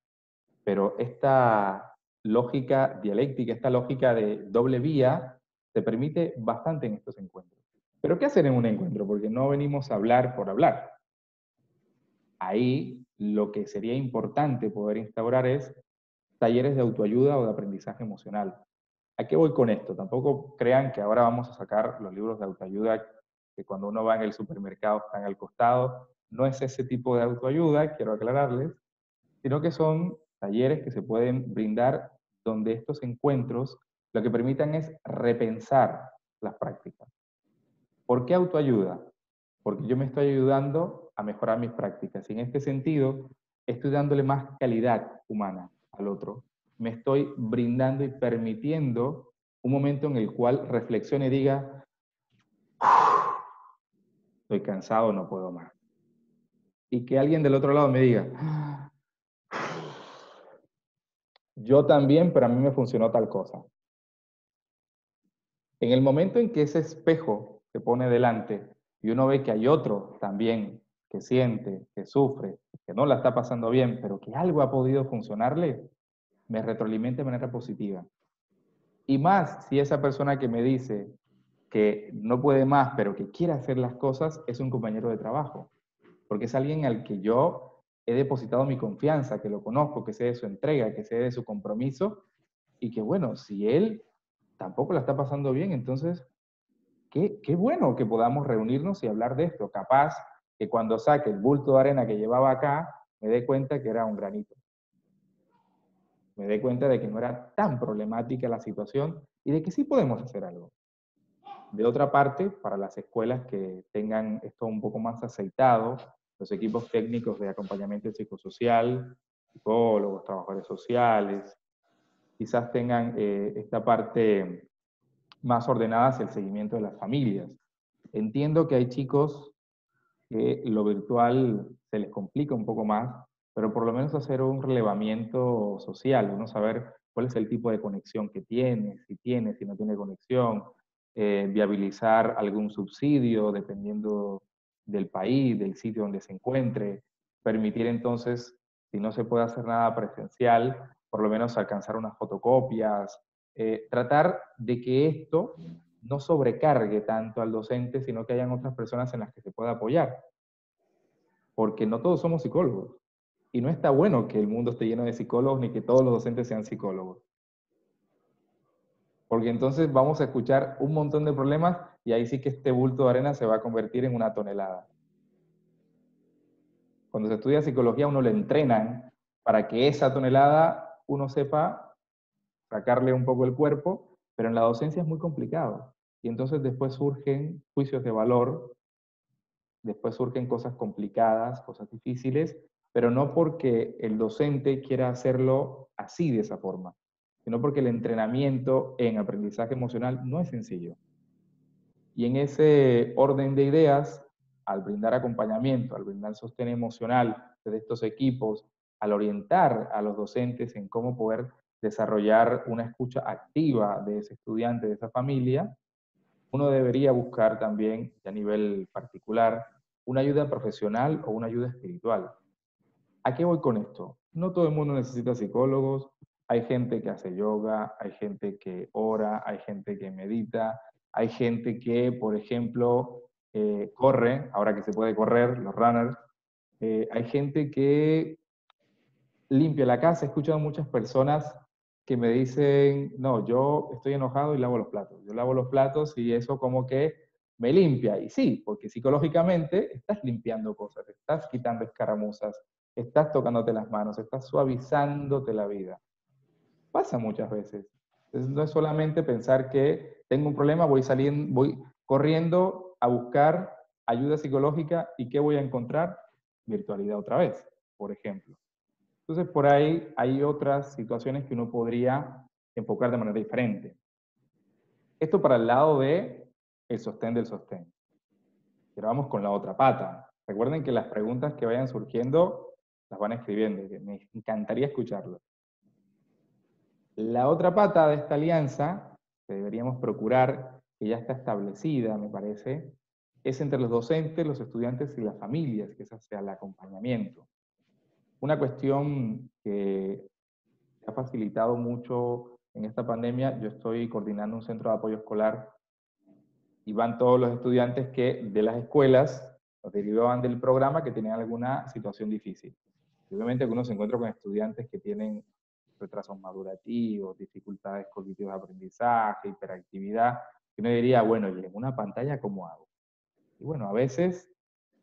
pero esta lógica dialéctica, esta lógica de doble vía, te permite bastante en estos encuentros. Pero ¿qué hacer en un encuentro? Porque no venimos a hablar por hablar. Ahí lo que sería importante poder instaurar es talleres de autoayuda o de aprendizaje emocional. ¿A qué voy con esto? Tampoco crean que ahora vamos a sacar los libros de autoayuda que cuando uno va en el supermercado están al costado no es ese tipo de autoayuda, quiero aclararles, sino que son talleres que se pueden brindar donde estos encuentros lo que permitan es repensar las prácticas. ¿Por qué autoayuda? Porque yo me estoy ayudando a mejorar mis prácticas y en este sentido estoy dándole más calidad humana al otro. Me estoy brindando y permitiendo un momento en el cual reflexione y diga, estoy cansado, no puedo más y que alguien del otro lado me diga, yo también, pero a mí me funcionó tal cosa. En el momento en que ese espejo se pone delante y uno ve que hay otro también que siente, que sufre, que no la está pasando bien, pero que algo ha podido funcionarle, me retroalimenta de manera positiva. Y más si esa persona que me dice que no puede más, pero que quiere hacer las cosas, es un compañero de trabajo porque es alguien al que yo he depositado mi confianza, que lo conozco, que sé de su entrega, que sé de su compromiso, y que bueno, si él tampoco la está pasando bien, entonces, qué, qué bueno que podamos reunirnos y hablar de esto. Capaz que cuando saque el bulto de arena que llevaba acá, me dé cuenta que era un granito. Me dé cuenta de que no era tan problemática la situación y de que sí podemos hacer algo. De otra parte, para las escuelas que tengan esto un poco más aceitado, los equipos técnicos de acompañamiento psicosocial, psicólogos, trabajadores sociales, quizás tengan eh, esta parte más ordenada hacia el seguimiento de las familias. Entiendo que hay chicos que lo virtual se les complica un poco más, pero por lo menos hacer un relevamiento social, uno saber cuál es el tipo de conexión que tiene, si tiene, si no tiene conexión, eh, viabilizar algún subsidio dependiendo del país, del sitio donde se encuentre, permitir entonces, si no se puede hacer nada presencial, por lo menos alcanzar unas fotocopias, eh, tratar de que esto no sobrecargue tanto al docente, sino que hayan otras personas en las que se pueda apoyar. Porque no todos somos psicólogos. Y no está bueno que el mundo esté lleno de psicólogos ni que todos los docentes sean psicólogos porque entonces vamos a escuchar un montón de problemas y ahí sí que este bulto de arena se va a convertir en una tonelada. Cuando se estudia psicología, uno le entrenan para que esa tonelada uno sepa sacarle un poco el cuerpo, pero en la docencia es muy complicado. y entonces después surgen juicios de valor, después surgen cosas complicadas, cosas difíciles, pero no porque el docente quiera hacerlo así de esa forma, sino porque el entrenamiento en aprendizaje emocional no es sencillo. Y en ese orden de ideas, al brindar acompañamiento, al brindar sostén emocional de estos equipos, al orientar a los docentes en cómo poder desarrollar una escucha activa de ese estudiante, de esa familia, uno debería buscar también, a nivel particular, una ayuda profesional o una ayuda espiritual. ¿A qué voy con esto? No todo el mundo necesita psicólogos, hay gente que hace yoga, hay gente que ora, hay gente que medita, hay gente que, por ejemplo, eh, corre, ahora que se puede correr, los runners, eh, hay gente que limpia la casa. He escuchado muchas personas que me dicen, no, yo estoy enojado y lavo los platos. Yo lavo los platos y eso como que me limpia. Y sí, porque psicológicamente estás limpiando cosas, estás quitando escaramuzas, estás tocándote las manos, estás suavizándote la vida. Pasa muchas veces. Entonces, no es solamente pensar que tengo un problema, voy saliendo, voy corriendo a buscar ayuda psicológica y ¿qué voy a encontrar? Virtualidad otra vez, por ejemplo. Entonces, por ahí hay otras situaciones que uno podría enfocar de manera diferente. Esto para el lado de el sostén del sostén. Pero vamos con la otra pata. Recuerden que las preguntas que vayan surgiendo las van escribiendo, me encantaría escucharlo. La otra pata de esta alianza, que deberíamos procurar, que ya está establecida, me parece, es entre los docentes, los estudiantes y las familias, que ese sea el acompañamiento. Una cuestión que ha facilitado mucho en esta pandemia, yo estoy coordinando un centro de apoyo escolar y van todos los estudiantes que de las escuelas los derivaban del programa que tenían alguna situación difícil. obviamente uno se encuentra con estudiantes que tienen retrasos madurativos, dificultades cognitivas de aprendizaje, hiperactividad, y uno diría, bueno, y en una pantalla, ¿cómo hago? Y bueno, a veces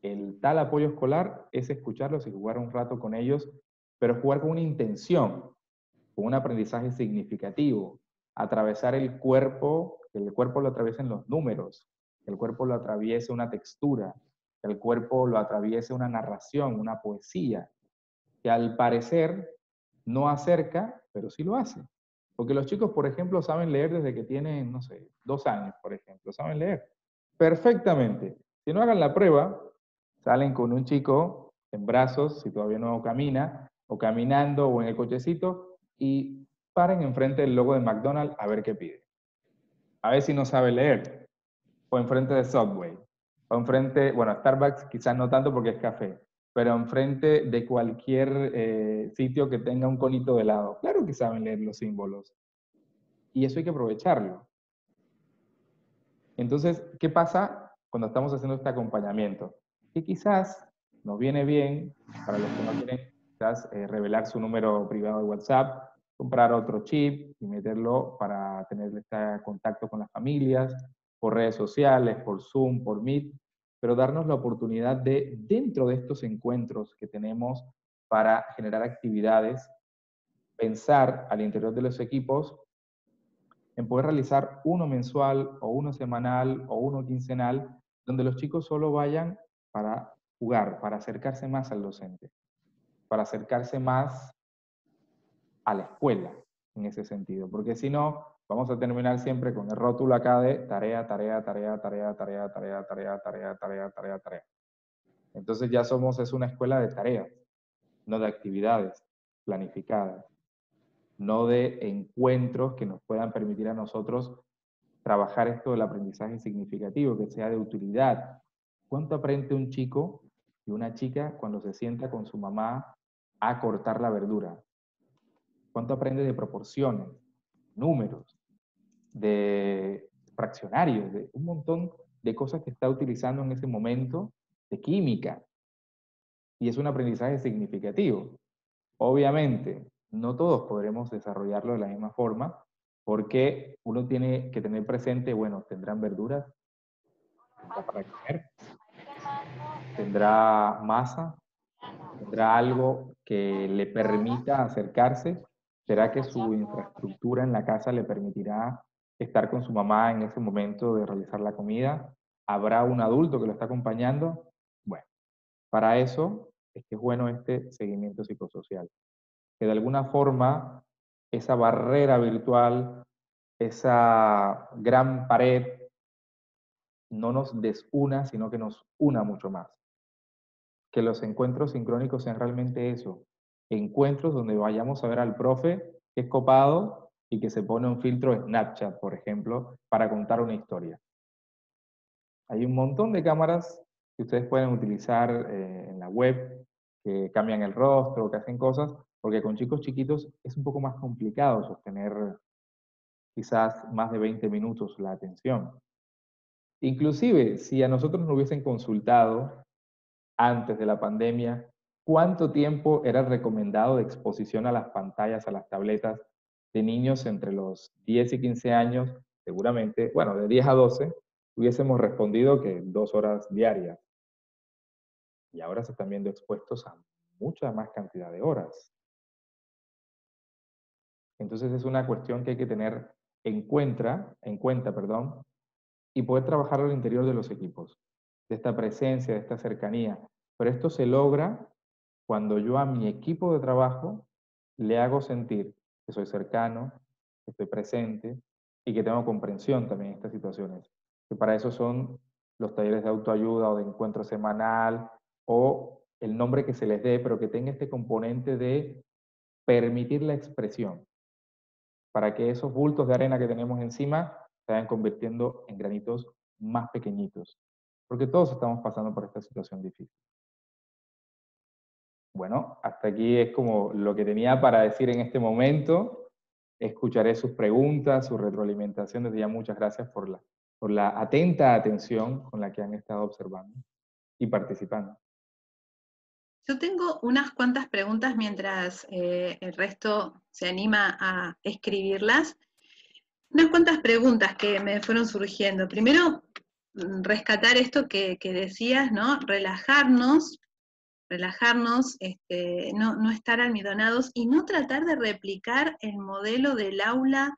el tal apoyo escolar es escucharlos y jugar un rato con ellos, pero jugar con una intención, con un aprendizaje significativo, atravesar el cuerpo, que el cuerpo lo atraviesen los números, que el cuerpo lo atraviese una textura, que el cuerpo lo atraviese una narración, una poesía, que al parecer no acerca, pero sí lo hace. Porque los chicos, por ejemplo, saben leer desde que tienen, no sé, dos años, por ejemplo, saben leer perfectamente. Si no hagan la prueba, salen con un chico en brazos, si todavía no camina, o caminando o en el cochecito, y paren enfrente del logo de McDonald's a ver qué pide. A ver si no sabe leer. O enfrente de Subway. O enfrente, bueno, Starbucks quizás no tanto porque es café pero enfrente de cualquier eh, sitio que tenga un conito de helado. Claro que saben leer los símbolos. Y eso hay que aprovecharlo. Entonces, ¿qué pasa cuando estamos haciendo este acompañamiento? Que quizás nos viene bien, para los que no quieren quizás eh, revelar su número privado de WhatsApp, comprar otro chip y meterlo para tener este contacto con las familias, por redes sociales, por Zoom, por Meet, pero darnos la oportunidad de, dentro de estos encuentros que tenemos para generar actividades, pensar al interior de los equipos en poder realizar uno mensual o uno semanal o uno quincenal, donde los chicos solo vayan para jugar, para acercarse más al docente, para acercarse más a la escuela en ese sentido, porque si no, vamos a terminar siempre con el rótulo acá de tarea, tarea, tarea, tarea, tarea, tarea, tarea, tarea, tarea, tarea, tarea. Entonces ya somos, es una escuela de tareas, no de actividades planificadas, no de encuentros que nos puedan permitir a nosotros trabajar esto del aprendizaje significativo, que sea de utilidad. ¿Cuánto aprende un chico y una chica cuando se sienta con su mamá a cortar la verdura? ¿Cuánto aprende de proporciones, números, de fraccionarios, de un montón de cosas que está utilizando en ese momento de química. Y es un aprendizaje significativo. Obviamente, no todos podremos desarrollarlo de la misma forma, porque uno tiene que tener presente, bueno, tendrán verduras para comer, tendrá masa, tendrá algo que le permita acercarse, será que su infraestructura en la casa le permitirá estar con su mamá en ese momento de realizar la comida? ¿Habrá un adulto que lo está acompañando? Bueno, para eso es que es bueno este seguimiento psicosocial. Que de alguna forma esa barrera virtual, esa gran pared, no nos desuna, sino que nos una mucho más. Que los encuentros sincrónicos sean realmente eso, encuentros donde vayamos a ver al profe que es copado y que se pone un filtro Snapchat, por ejemplo, para contar una historia. Hay un montón de cámaras que ustedes pueden utilizar eh, en la web, que cambian el rostro, que hacen cosas, porque con chicos chiquitos es un poco más complicado sostener quizás más de 20 minutos la atención. Inclusive, si a nosotros nos hubiesen consultado antes de la pandemia, cuánto tiempo era recomendado de exposición a las pantallas, a las tabletas de niños entre los 10 y 15 años, seguramente, bueno, de 10 a 12, hubiésemos respondido que dos horas diarias. Y ahora se están viendo expuestos a mucha más cantidad de horas. Entonces es una cuestión que hay que tener en cuenta, en cuenta perdón, y poder trabajar al interior de los equipos, de esta presencia, de esta cercanía. Pero esto se logra cuando yo a mi equipo de trabajo le hago sentir que soy cercano, que estoy presente y que tengo comprensión también en estas situaciones. Que para eso son los talleres de autoayuda o de encuentro semanal o el nombre que se les dé, pero que tenga este componente de permitir la expresión para que esos bultos de arena que tenemos encima se vayan convirtiendo en granitos más pequeñitos, porque todos estamos pasando por esta situación difícil. Bueno, hasta aquí es como lo que tenía para decir en este momento. Escucharé sus preguntas, su retroalimentación. Desde ya muchas gracias por la, por la atenta atención con la que han estado observando y participando. Yo tengo unas cuantas preguntas mientras eh, el resto se anima a escribirlas. Unas cuantas preguntas que me fueron surgiendo. Primero, rescatar esto que, decías, ¿no? Relajarnos, relajarnos, este, no, no estar almidonados y no tratar de replicar el modelo del aula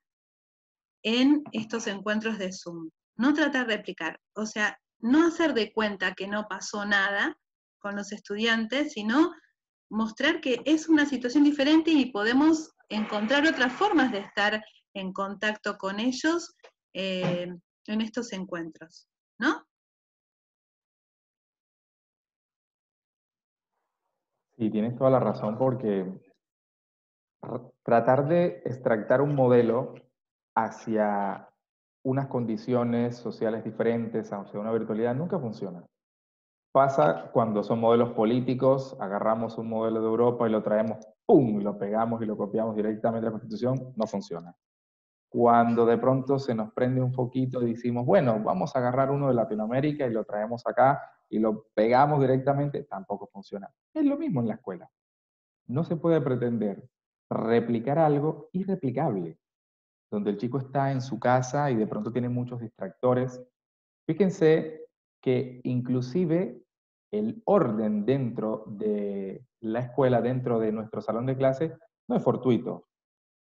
en estos encuentros de Zoom. No tratar de replicar, o sea, no hacer de cuenta que no pasó nada, con los estudiantes, sino mostrar que es una situación diferente y podemos encontrar otras formas de estar en contacto con ellos eh, en estos encuentros, ¿no? Sí, tienes toda la razón porque tratar de extractar un modelo hacia unas condiciones sociales diferentes, hacia una virtualidad, nunca funciona. Pasa cuando son modelos políticos, agarramos un modelo de Europa y lo traemos, ¡pum!, y lo pegamos y lo copiamos directamente a la Constitución, no funciona. Cuando de pronto se nos prende un foquito y decimos, bueno, vamos a agarrar uno de Latinoamérica y lo traemos acá y lo pegamos directamente, tampoco funciona. Es lo mismo en la escuela. No se puede pretender replicar algo irreplicable, donde el chico está en su casa y de pronto tiene muchos distractores. Fíjense que inclusive el orden dentro de la escuela, dentro de nuestro salón de clase, no es fortuito.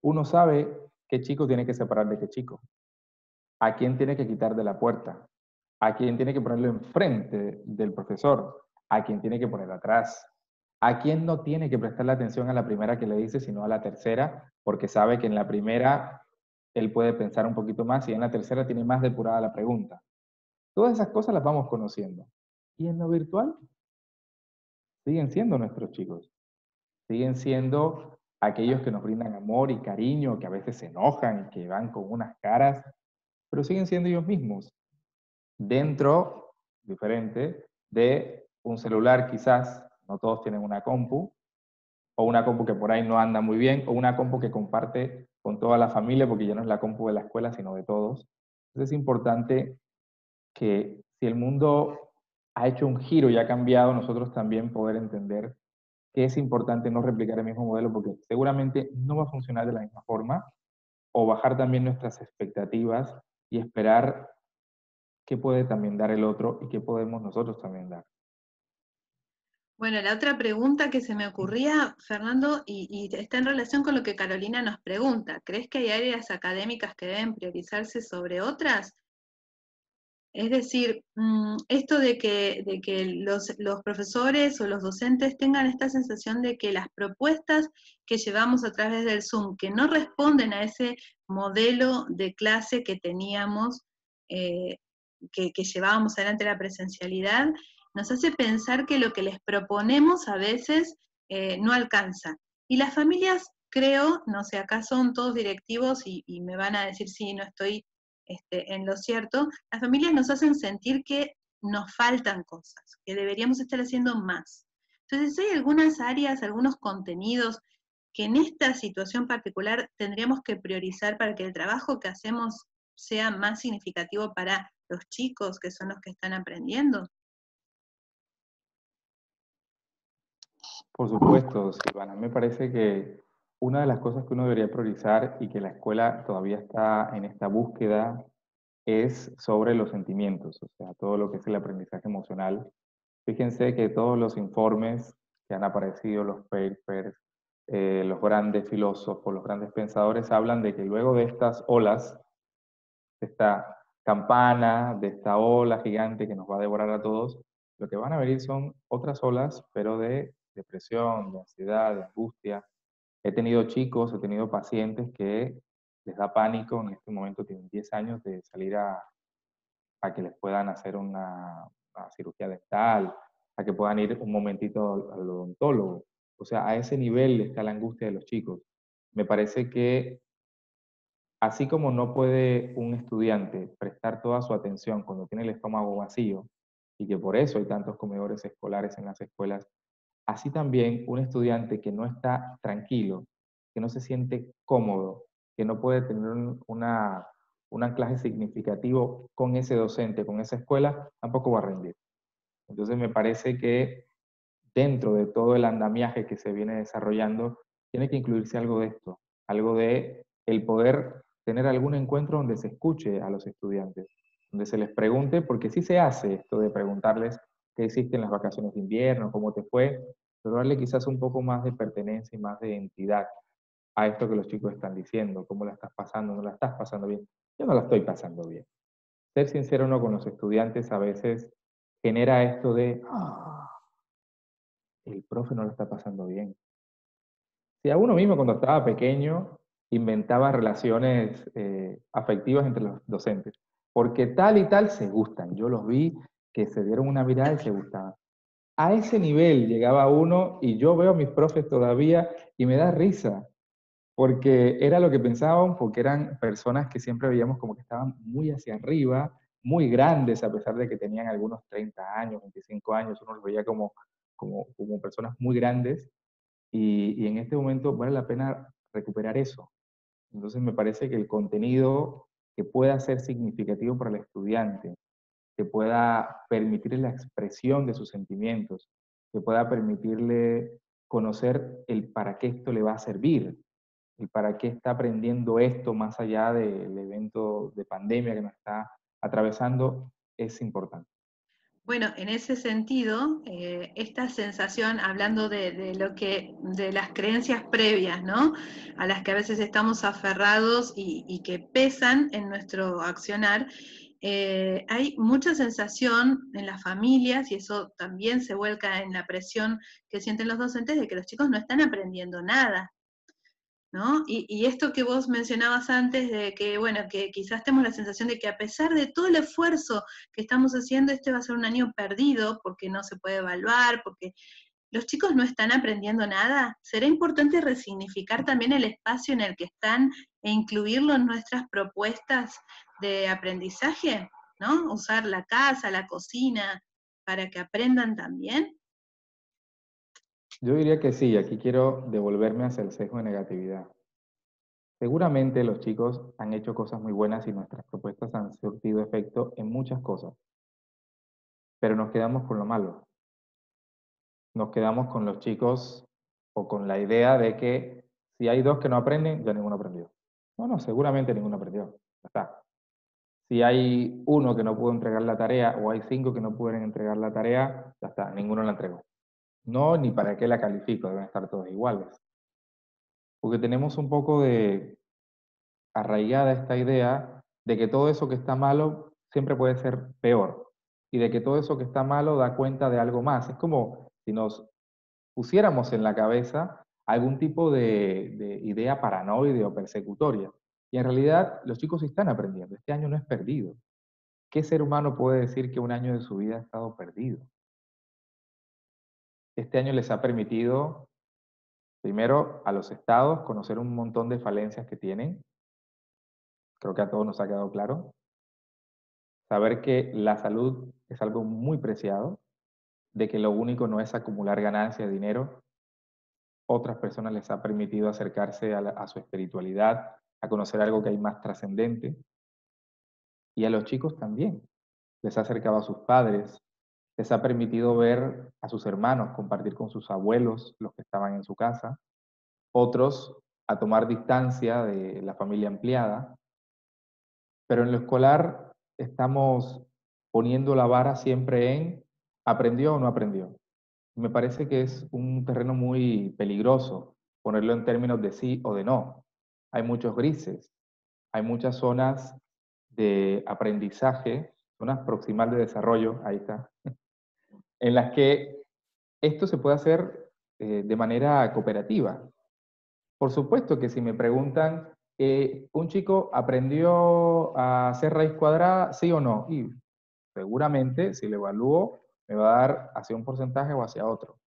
Uno sabe qué chico tiene que separar de qué chico, a quién tiene que quitar de la puerta, a quién tiene que ponerlo enfrente del profesor, a quién tiene que poner atrás, a quién no tiene que prestarle atención a la primera que le dice, sino a la tercera, porque sabe que en la primera él puede pensar un poquito más y en la tercera tiene más depurada la pregunta. Todas esas cosas las vamos conociendo. Y en lo virtual, siguen siendo nuestros chicos. Siguen siendo aquellos que nos brindan amor y cariño, que a veces se enojan, que van con unas caras, pero siguen siendo ellos mismos. Dentro, diferente, de un celular quizás, no todos tienen una compu, o una compu que por ahí no anda muy bien, o una compu que comparte con toda la familia, porque ya no es la compu de la escuela, sino de todos. Entonces es importante que si el mundo ha hecho un giro y ha cambiado, nosotros también poder entender que es importante no replicar el mismo modelo porque seguramente no va a funcionar de la misma forma o bajar también nuestras expectativas y esperar qué puede también dar el otro y qué podemos nosotros también dar. Bueno, la otra pregunta que se me ocurría, Fernando, y, está en relación con lo que Carolina nos pregunta, ¿crees que hay áreas académicas que deben priorizarse sobre otras? Es decir, mm, esto de que, de que los, los, profesores o los docentes tengan esta sensación de que las propuestas que llevamos a través del Zoom, que no responden a ese modelo de clase que teníamos, eh, que, que llevábamos adelante la presencialidad, nos hace pensar que lo que les proponemos a veces eh, no alcanza. Y las familias, creo, no sé, acá son todos directivos y, me van a decir si no estoy este, en lo cierto, las familias nos hacen sentir que nos faltan cosas, que deberíamos estar haciendo más. Entonces, hay algunas áreas, algunos contenidos que en esta situación particular tendríamos que priorizar para que el trabajo que hacemos sea más significativo para los chicos, que son los que están aprendiendo. Por supuesto, Silvana. Me parece que una de las cosas que uno debería priorizar y que la escuela todavía está en esta búsqueda es sobre los sentimientos, o sea, todo lo que es el aprendizaje emocional. Fíjense que todos los informes que han aparecido, los papers, eh, los grandes filósofos, los grandes pensadores, hablan de que luego de estas olas, de esta campana, de esta ola gigante que nos va a devorar a todos, lo que van a venir son otras olas, pero de depresión, de ansiedad, de angustia. He tenido chicos, he tenido pacientes que les da pánico, en este momento tienen 10 años de salir a, que les puedan hacer una, cirugía dental, a que puedan ir un momentito al, odontólogo. O sea, a ese nivel está la angustia de los chicos. Me parece que así como no puede un estudiante prestar toda su atención cuando tiene el estómago vacío, y que por eso hay tantos comedores escolares en las escuelas, Así también un estudiante que no está tranquilo, que no se siente cómodo, que no puede tener un anclaje significativo con ese docente, con esa escuela, tampoco va a rendir. Entonces me parece que dentro de todo el andamiaje que se viene desarrollando, tiene que incluirse algo de esto, algo de el poder tener algún encuentro donde se escuche a los estudiantes, donde se les pregunte, porque sí se hace esto de preguntarles qué hiciste las vacaciones de invierno, cómo te fue, pero darle quizás un poco más de pertenencia y más de identidad a esto que los chicos están diciendo, cómo la estás pasando, no la estás pasando bien. Yo no la estoy pasando bien. Ser sincero o no con los estudiantes a veces genera esto de, ah, el profe no la está pasando bien. Si a uno mismo cuando estaba pequeño inventaba relaciones eh, afectivas entre los docentes, porque tal y tal se gustan. Yo los vi que se dieron una mirada y se gustaban. A ese nivel llegaba uno y yo veo a mis profes todavía y me da risa, porque era lo que pensaban, porque eran personas que siempre veíamos como que estaban muy hacia arriba, muy grandes, a pesar de que tenían algunos 30 años, 25 años, uno los veía como, como, como personas muy grandes, y, y en este momento vale la pena recuperar eso. Entonces me parece que el contenido que pueda ser significativo para el estudiante, que pueda permitirle la expresión de sus sentimientos, que pueda permitirle conocer el para qué esto le va a servir, el para qué está aprendiendo esto más allá del evento de pandemia que nos está atravesando, es importante. Bueno, en ese sentido, eh, esta sensación, hablando de, lo que, de las creencias previas, ¿no? A las que a veces estamos aferrados y, y que pesan en nuestro accionar, eh, hay mucha sensación en las familias, y eso también se vuelca en la presión que sienten los docentes, de que los chicos no están aprendiendo nada. ¿no? Y, esto que vos mencionabas antes, de que, bueno, que quizás tenemos la sensación de que a pesar de todo el esfuerzo que estamos haciendo, este va a ser un año perdido, porque no se puede evaluar, porque los chicos no están aprendiendo nada, será importante resignificar también el espacio en el que están e incluirlo en nuestras propuestas de aprendizaje, ¿no? Usar la casa, la cocina, para que aprendan también. Yo diría que sí, aquí quiero devolverme hacia el sesgo de negatividad. Seguramente los chicos han hecho cosas muy buenas y nuestras propuestas han surtido efecto en muchas cosas, pero nos quedamos con lo malo. Nos quedamos con los chicos o con la idea de que si hay dos que no aprenden, ya ninguno aprendió. No, no, seguramente ninguno aprendió. Está. Si hay uno que no pudo entregar la tarea o hay cinco que no pudieron entregar la tarea, ya está, ninguno la entregó. No, ni para qué la califico, deben estar todos iguales. Porque tenemos un poco de arraigada esta idea de que todo eso que está malo siempre puede ser peor y de que todo eso que está malo da cuenta de algo más. Es como si nos pusiéramos en la cabeza algún tipo de, de idea paranoide o persecutoria. Y en realidad los chicos están aprendiendo. Este año no es perdido. ¿Qué ser humano puede decir que un año de su vida ha estado perdido? Este año les ha permitido, primero, a los estados conocer un montón de falencias que tienen. Creo que a todos nos ha quedado claro. Saber que la salud es algo muy preciado, de que lo único no es acumular ganancia, dinero. Otras personas les ha permitido acercarse a su espiritualidad, a conocer algo que hay más trascendente. Y a los chicos también. Les ha acercado a sus padres, les ha permitido ver a sus hermanos, compartir con sus abuelos, los que estaban en su casa, otros a tomar distancia de la familia ampliada. Pero en lo escolar estamos poniendo la vara siempre en aprendió o no aprendió. Me parece que es un terreno muy peligroso ponerlo en términos de sí o de no. Hay muchos grises, hay muchas zonas de aprendizaje, zonas proximal de desarrollo, ahí está, en las que esto se puede hacer eh, de manera cooperativa. Por supuesto que si me preguntan, eh, ¿un chico aprendió a hacer raíz cuadrada, sí o no? Y seguramente, si lo evalúo, me va a dar hacia un porcentaje o hacia otro.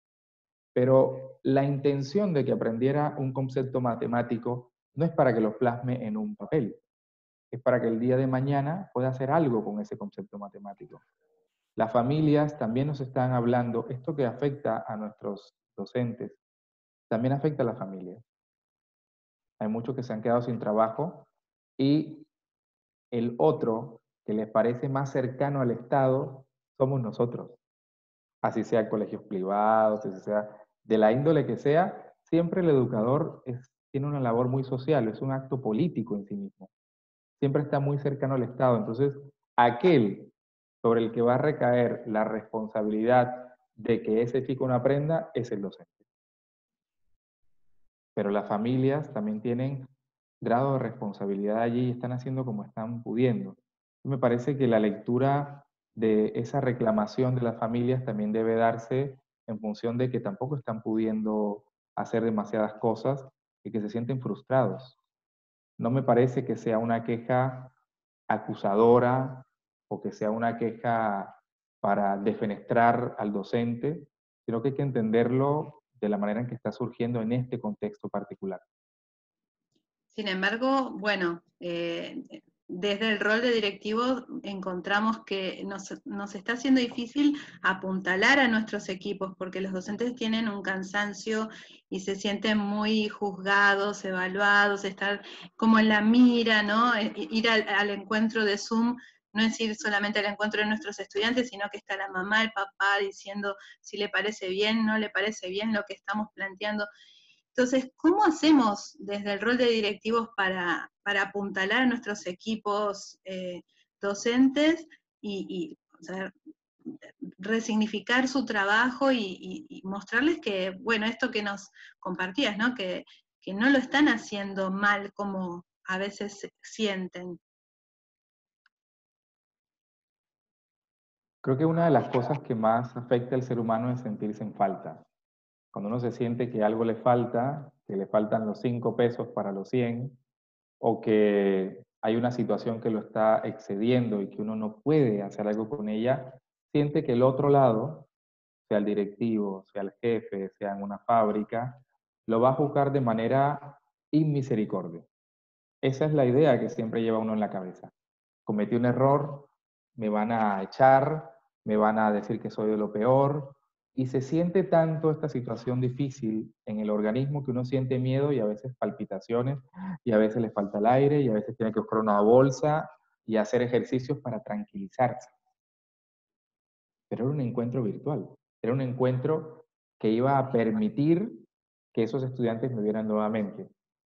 Pero la intención de que aprendiera un concepto matemático no es para que lo plasme en un papel, es para que el día de mañana pueda hacer algo con ese concepto matemático. Las familias también nos están hablando, esto que afecta a nuestros docentes, también afecta a las familias. Hay muchos que se han quedado sin trabajo y el otro que les parece más cercano al Estado somos nosotros. Así sea colegios privados, así sea de la índole que sea, siempre el educador tiene una labor muy social, es un acto político en sí mismo. Siempre está muy cercano al Estado. Entonces, aquel sobre el que va a recaer la responsabilidad de que ese chico no aprenda es el docente. Pero las familias también tienen grado de responsabilidad allí y están haciendo como están pudiendo. Me parece que la lectura de esa reclamación de las familias también debe darse en función de que tampoco están pudiendo hacer demasiadas cosas y que se sienten frustrados. No me parece que sea una queja acusadora o que sea una queja para defenestrar al docente, sino que hay que entenderlo de la manera en que está surgiendo en este contexto particular. Sin embargo, bueno, eh, desde el rol de directivo encontramos que nos, nos, está haciendo difícil apuntalar a nuestros equipos porque los docentes tienen un cansancio y se sienten muy juzgados, evaluados, estar como en la mira, ¿no? E, ir al, al encuentro de Zoom no es ir solamente al encuentro de nuestros estudiantes, sino que está la mamá, el papá diciendo si le parece bien, no le parece bien lo que estamos planteando. Entonces, ¿cómo hacemos desde el rol de directivos para, apuntalar a nuestros equipos eh, docentes y, resignificar su trabajo y, mostrarles que, bueno, esto que nos compartías, ¿no? Que, que no lo están haciendo mal como a veces sienten. Creo que una de las cosas que más afecta al ser humano es sentirse en falta. Cuando uno se siente que algo le falta, que le faltan los cinco pesos para los 100, o que hay una situación que lo está excediendo y que uno no puede hacer algo con ella, siente que el otro lado, sea el directivo, sea el jefe, sea en una fábrica, lo va a juzgar de manera inmisericordia. Esa es la idea que siempre lleva uno en la cabeza. Cometí un error, me van a echar, me van a decir que soy de lo peor, y se siente tanto esta situación difícil en el organismo que uno siente miedo y a veces palpitaciones, y a veces le falta el aire, y a veces tiene que buscar una bolsa y hacer ejercicios para tranquilizarse. Pero era un encuentro virtual, era un encuentro que iba a permitir que esos estudiantes me vieran nuevamente.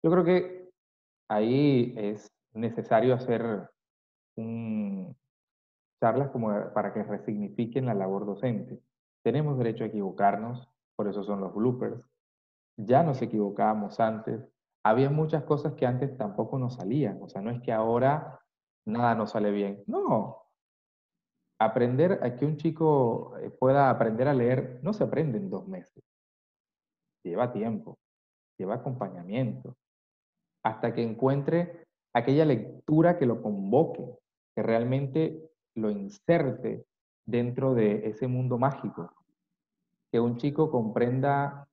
Yo creo que ahí es necesario hacer charlas como para que resignifiquen la labor docente. Tenemos derecho a equivocarnos, por eso son los bloopers. Ya nos equivocábamos antes. Había muchas cosas que antes tampoco nos salían. O sea, no es que ahora nada nos sale bien. No. Aprender a que un chico eh, pueda aprender a leer no se aprende en dos meses. Lleva tiempo, lleva acompañamiento, hasta que encuentre aquella lectura que lo convoque, que realmente lo inserte dentro de ese mundo mágico. Que un chico comprenda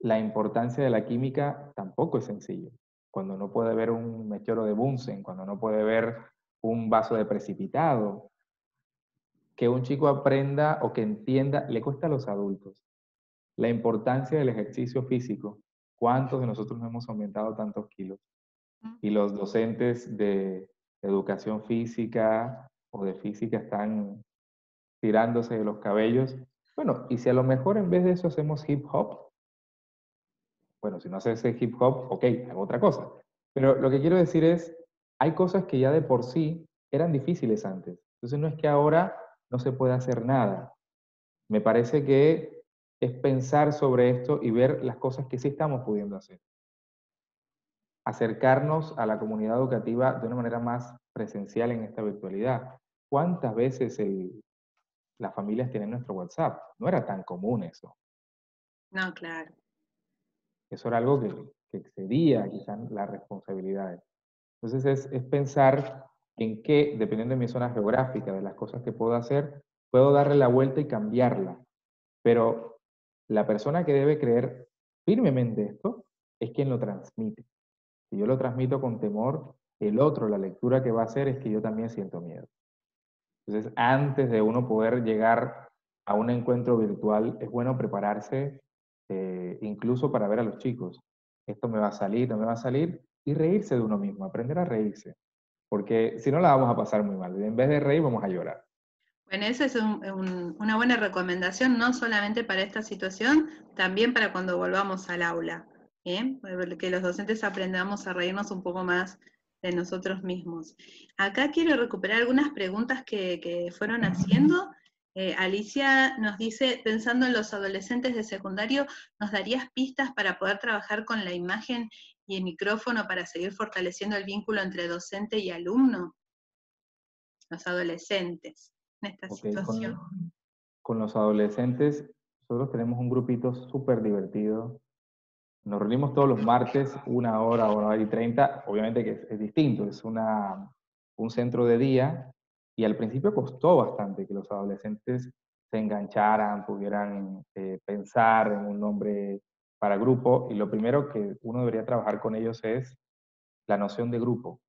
la importancia de la química tampoco es sencillo. Cuando no puede ver un mechero de Bunsen, cuando no puede ver un vaso de precipitado. Que un chico aprenda o que entienda, le cuesta a los adultos, la importancia del ejercicio físico. ¿Cuántos de nosotros no hemos aumentado tantos kilos? Y los docentes de educación física o de física están tirándose de los cabellos. Bueno, y si a lo mejor en vez de eso hacemos hip hop, bueno, si no hace ese hip hop, ok, hago otra cosa. Pero lo que quiero decir es, hay cosas que ya de por sí eran difíciles antes. Entonces no es que ahora no se pueda hacer nada. Me parece que es pensar sobre esto y ver las cosas que sí estamos pudiendo hacer. Acercarnos a la comunidad educativa de una manera más presencial en esta virtualidad. ¿Cuántas veces las familias tienen nuestro WhatsApp? No era tan común eso. No, claro. Eso era algo que, que excedía quizás las responsabilidades. Entonces es, pensar en qué, dependiendo de mi zona geográfica, de las cosas que puedo hacer, puedo darle la vuelta y cambiarla. Pero la persona que debe creer firmemente esto es quien lo transmite. Si yo lo transmito con temor, el otro, la lectura que va a hacer es que yo también siento miedo. Entonces, antes de uno poder llegar a un encuentro virtual, es bueno prepararse eh, incluso para ver a los chicos. Esto me va a salir, no me va a salir, y reírse de uno mismo, aprender a reírse, porque si no la vamos a pasar muy mal. En vez de reír, vamos a llorar. Bueno, esa es una buena recomendación, no solamente para esta situación, también para cuando volvamos al aula. ¿eh? Que los docentes aprendamos a reírnos un poco más de nosotros mismos. Acá quiero recuperar algunas preguntas que, que fueron haciendo. Eh, Alicia nos dice, pensando en los adolescentes de secundario, ¿nos darías pistas para poder trabajar con la imagen y el micrófono para seguir fortaleciendo el vínculo entre docente y alumno? Los adolescentes en esta situación. Con, los adolescentes, nosotros tenemos un grupito súper divertido. Nos reunimos todos los martes, una hora, una hora y treinta. Obviamente que es, distinto, es una, un centro de día. Y al principio costó bastante que los adolescentes se engancharan, pudieran eh, pensar en un nombre para grupo y lo primero que uno debería trabajar con ellos es la noción de grupo,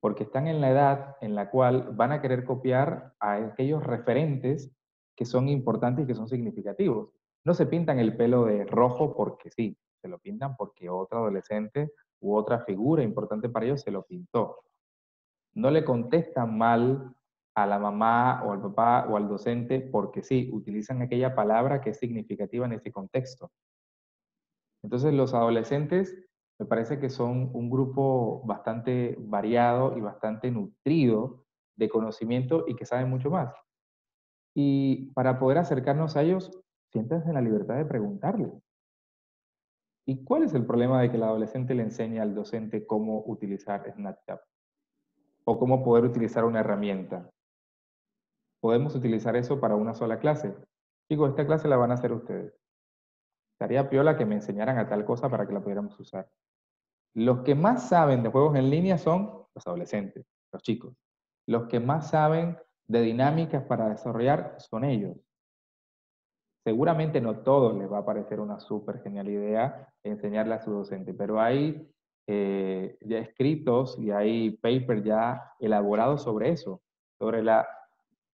porque están en la edad en la cual van a querer copiar a aquellos referentes que son importantes y que son significativos. No se pintan el pelo de rojo porque sí, se lo pintan porque otro adolescente u otra figura importante para ellos se lo pintó. No le contestan mal a la mamá o al papá o al docente porque sí, utilizan aquella palabra que es significativa en ese contexto. Entonces los adolescentes me parece que son un grupo bastante variado y bastante nutrido de conocimiento y que saben mucho más. Y para poder acercarnos a ellos, siéntense en la libertad de preguntarle. ¿Y cuál es el problema de que el adolescente le enseñe al docente cómo utilizar Snapchat? O cómo poder utilizar una herramienta. Podemos utilizar eso para una sola clase. Digo, esta clase la van a hacer ustedes. Estaría piola que me enseñaran a tal cosa para que la pudiéramos usar. Los que más saben de juegos en línea son los adolescentes, los chicos. Los que más saben de dinámicas para desarrollar son ellos. Seguramente no todos les va a parecer una súper genial idea enseñarle a su docente, pero hay eh, ya escritos y hay papers ya elaborados sobre eso, sobre la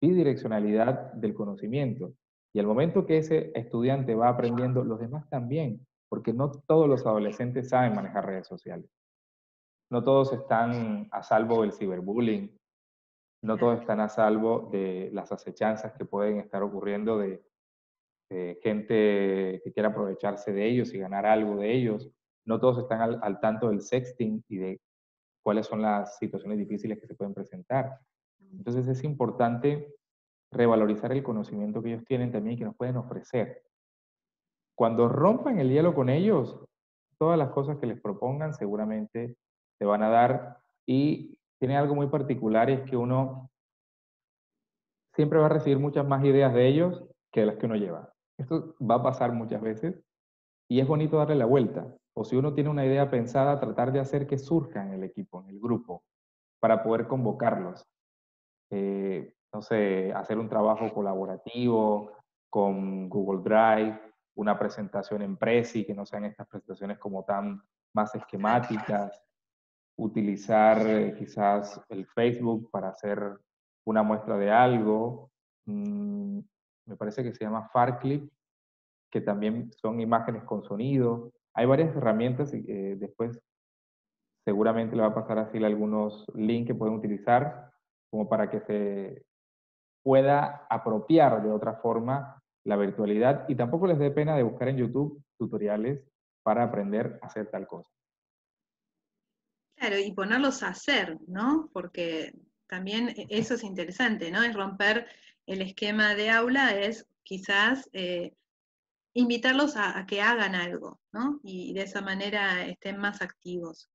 bidireccionalidad del conocimiento. Y al momento que ese estudiante va aprendiendo, los demás también, porque no todos los adolescentes saben manejar redes sociales. No todos están a salvo del ciberbullying, no todos están a salvo de las acechanzas que pueden estar ocurriendo de, gente que quiera aprovecharse de ellos y ganar algo de ellos. No todos están al, al tanto del sexting y de cuáles son las situaciones difíciles que se pueden presentar. Entonces es importante revalorizar el conocimiento que ellos tienen también y que nos pueden ofrecer. Cuando rompan el hielo con ellos, todas las cosas que les propongan seguramente te van a dar y tiene algo muy particular y es que uno siempre va a recibir muchas más ideas de ellos que las que uno lleva. Esto va a pasar muchas veces y es bonito darle la vuelta. O si uno tiene una idea pensada, tratar de hacer que surja en el equipo, en el grupo, para poder convocarlos. Eh, no sé, hacer un trabajo colaborativo con Google Drive, una presentación en Prezi, que no sean estas presentaciones como tan más esquemáticas, utilizar eh, quizás el Facebook para hacer una muestra de algo. Mm, parece que se llama FarClip, que también son imágenes con sonido. Hay varias herramientas eh, después seguramente le va a pasar así algunos links que pueden utilizar como para que se pueda apropiar de otra forma la virtualidad y tampoco les dé pena de buscar en YouTube tutoriales para aprender a hacer tal cosa. Claro, y ponerlos a hacer, ¿no? Porque también e, eso es interesante, ¿no? Es romper el esquema de aula, es quizás eh, invitarlos a, que hagan algo, ¿no? Y de esa manera estén más activos.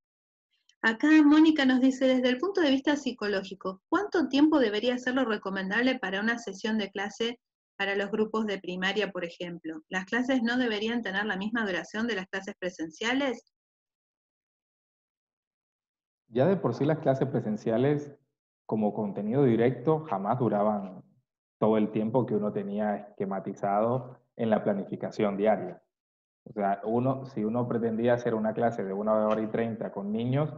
Acá Mónica nos dice, desde el punto de vista psicológico, ¿cuánto tiempo debería ser lo recomendable para una sesión de clase para los grupos de primaria, por ejemplo? ¿Las clases no deberían tener la misma duración de las clases presenciales? Ya de por sí las clases presenciales como contenido directo jamás duraban todo el tiempo que uno tenía esquematizado en la planificación diaria. O sea, uno, si uno pretendía hacer una clase de una hora y treinta con niños,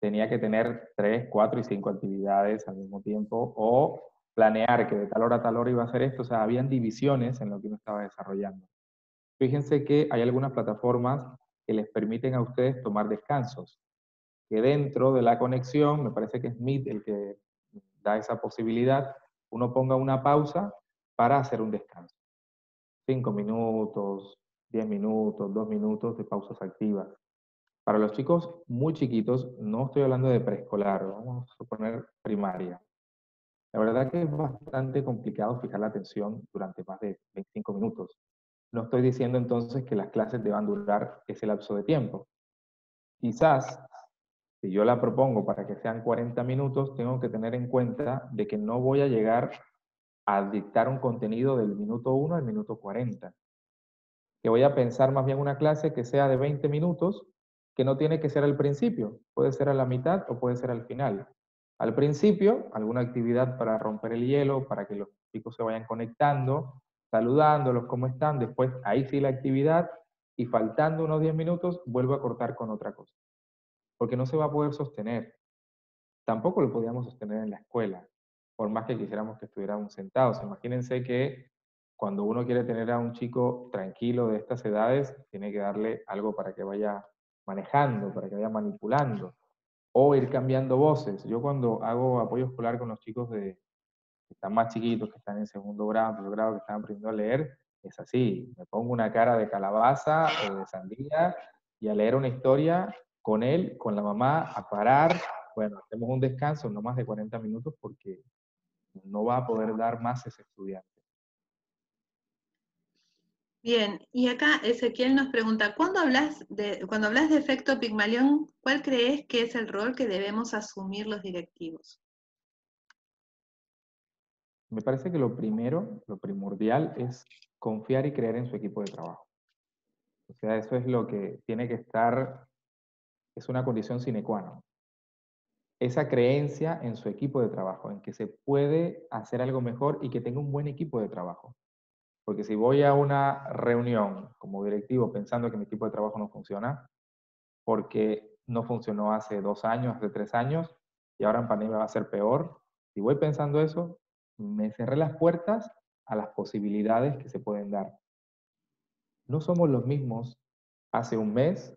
tenía que tener tres, cuatro y cinco actividades al mismo tiempo o planear que de tal hora a tal hora iba a hacer esto. O sea, habían divisiones en lo que uno estaba desarrollando. Fíjense que hay algunas plataformas que les permiten a ustedes tomar descansos. Que dentro de la conexión, me parece que es Meet el que da esa posibilidad, uno ponga una pausa para hacer un descanso. Cinco minutos, diez minutos, dos minutos de pausas activas. Para los chicos muy chiquitos, no estoy hablando de preescolar, vamos a suponer primaria. La verdad que es bastante complicado fijar la atención durante más de 25 minutos. No estoy diciendo entonces que las clases deban durar ese lapso de tiempo. Quizás, si yo la propongo para que sean 40 minutos, tengo que tener en cuenta de que no voy a llegar a dictar un contenido del minuto 1 al minuto 40. Que voy a pensar más bien una clase que sea de 20 minutos, que no tiene que ser al principio, puede ser a la mitad o puede ser al final. Al principio, alguna actividad para romper el hielo, para que los chicos se vayan conectando, saludándolos, ¿cómo están? Después, ahí sí la actividad, y faltando unos 10 minutos, vuelvo a cortar con otra cosa. Porque no se va a poder sostener. Tampoco lo podíamos sostener en la escuela por más que quisiéramos que estuviéramos sentados. Imagínense que cuando uno quiere tener a un chico tranquilo de estas edades, tiene que darle algo para que vaya manejando, para que vaya manipulando, o ir cambiando voces. Yo cuando hago apoyo escolar con los chicos de, que están más chiquitos, que están en segundo grado, tercer grado, que están aprendiendo a leer, es así. Me pongo una cara de calabaza o de sandía y a leer una historia con él, con la mamá, a parar. Bueno, hacemos un descanso, no más de 40 minutos, porque no va a poder dar más ese estudiante. Bien, y acá Ezequiel nos pregunta, ¿cuándo hablas de, cuando hablas de efecto Pigmalión, ¿cuál crees que es el rol que debemos asumir los directivos? Me parece que lo primero, lo primordial es confiar y creer en su equipo de trabajo. O sea, eso es lo que tiene que estar, es una condición sine qua non esa creencia en su equipo de trabajo, en que se puede hacer algo mejor y que tenga un buen equipo de trabajo. Porque si voy a una reunión como directivo pensando que mi equipo de trabajo no funciona, porque no funcionó hace dos años, hace tres años, y ahora en pandemia va a ser peor, si voy pensando eso, me cerré las puertas a las posibilidades que se pueden dar. No somos los mismos hace un mes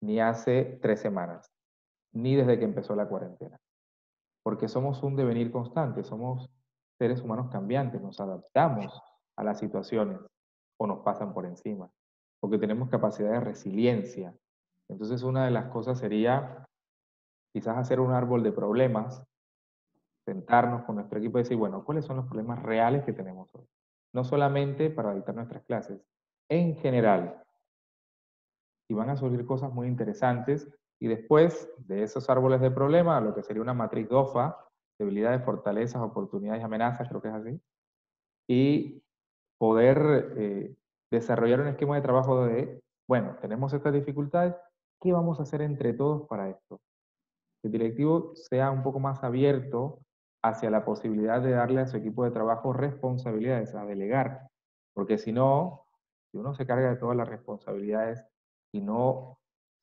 ni hace tres semanas ni desde que empezó la cuarentena. Porque somos un devenir constante, somos seres humanos cambiantes, nos adaptamos a las situaciones o nos pasan por encima, porque tenemos capacidad de resiliencia. Entonces una de las cosas sería quizás hacer un árbol de problemas, sentarnos con nuestro equipo y decir, bueno, ¿cuáles son los problemas reales que tenemos hoy? No solamente para dictar nuestras clases, en general. Y van a surgir cosas muy interesantes. Y después de esos árboles de problema, lo que sería una matriz DOFA, debilidades, fortalezas, oportunidades y amenazas, creo que es así, y poder eh, desarrollar un esquema de trabajo de, bueno, tenemos estas dificultades, ¿qué vamos a hacer entre todos para esto? Que el directivo sea un poco más abierto hacia la posibilidad de darle a su equipo de trabajo responsabilidades, a delegar, porque si no, si uno se carga de todas las responsabilidades y no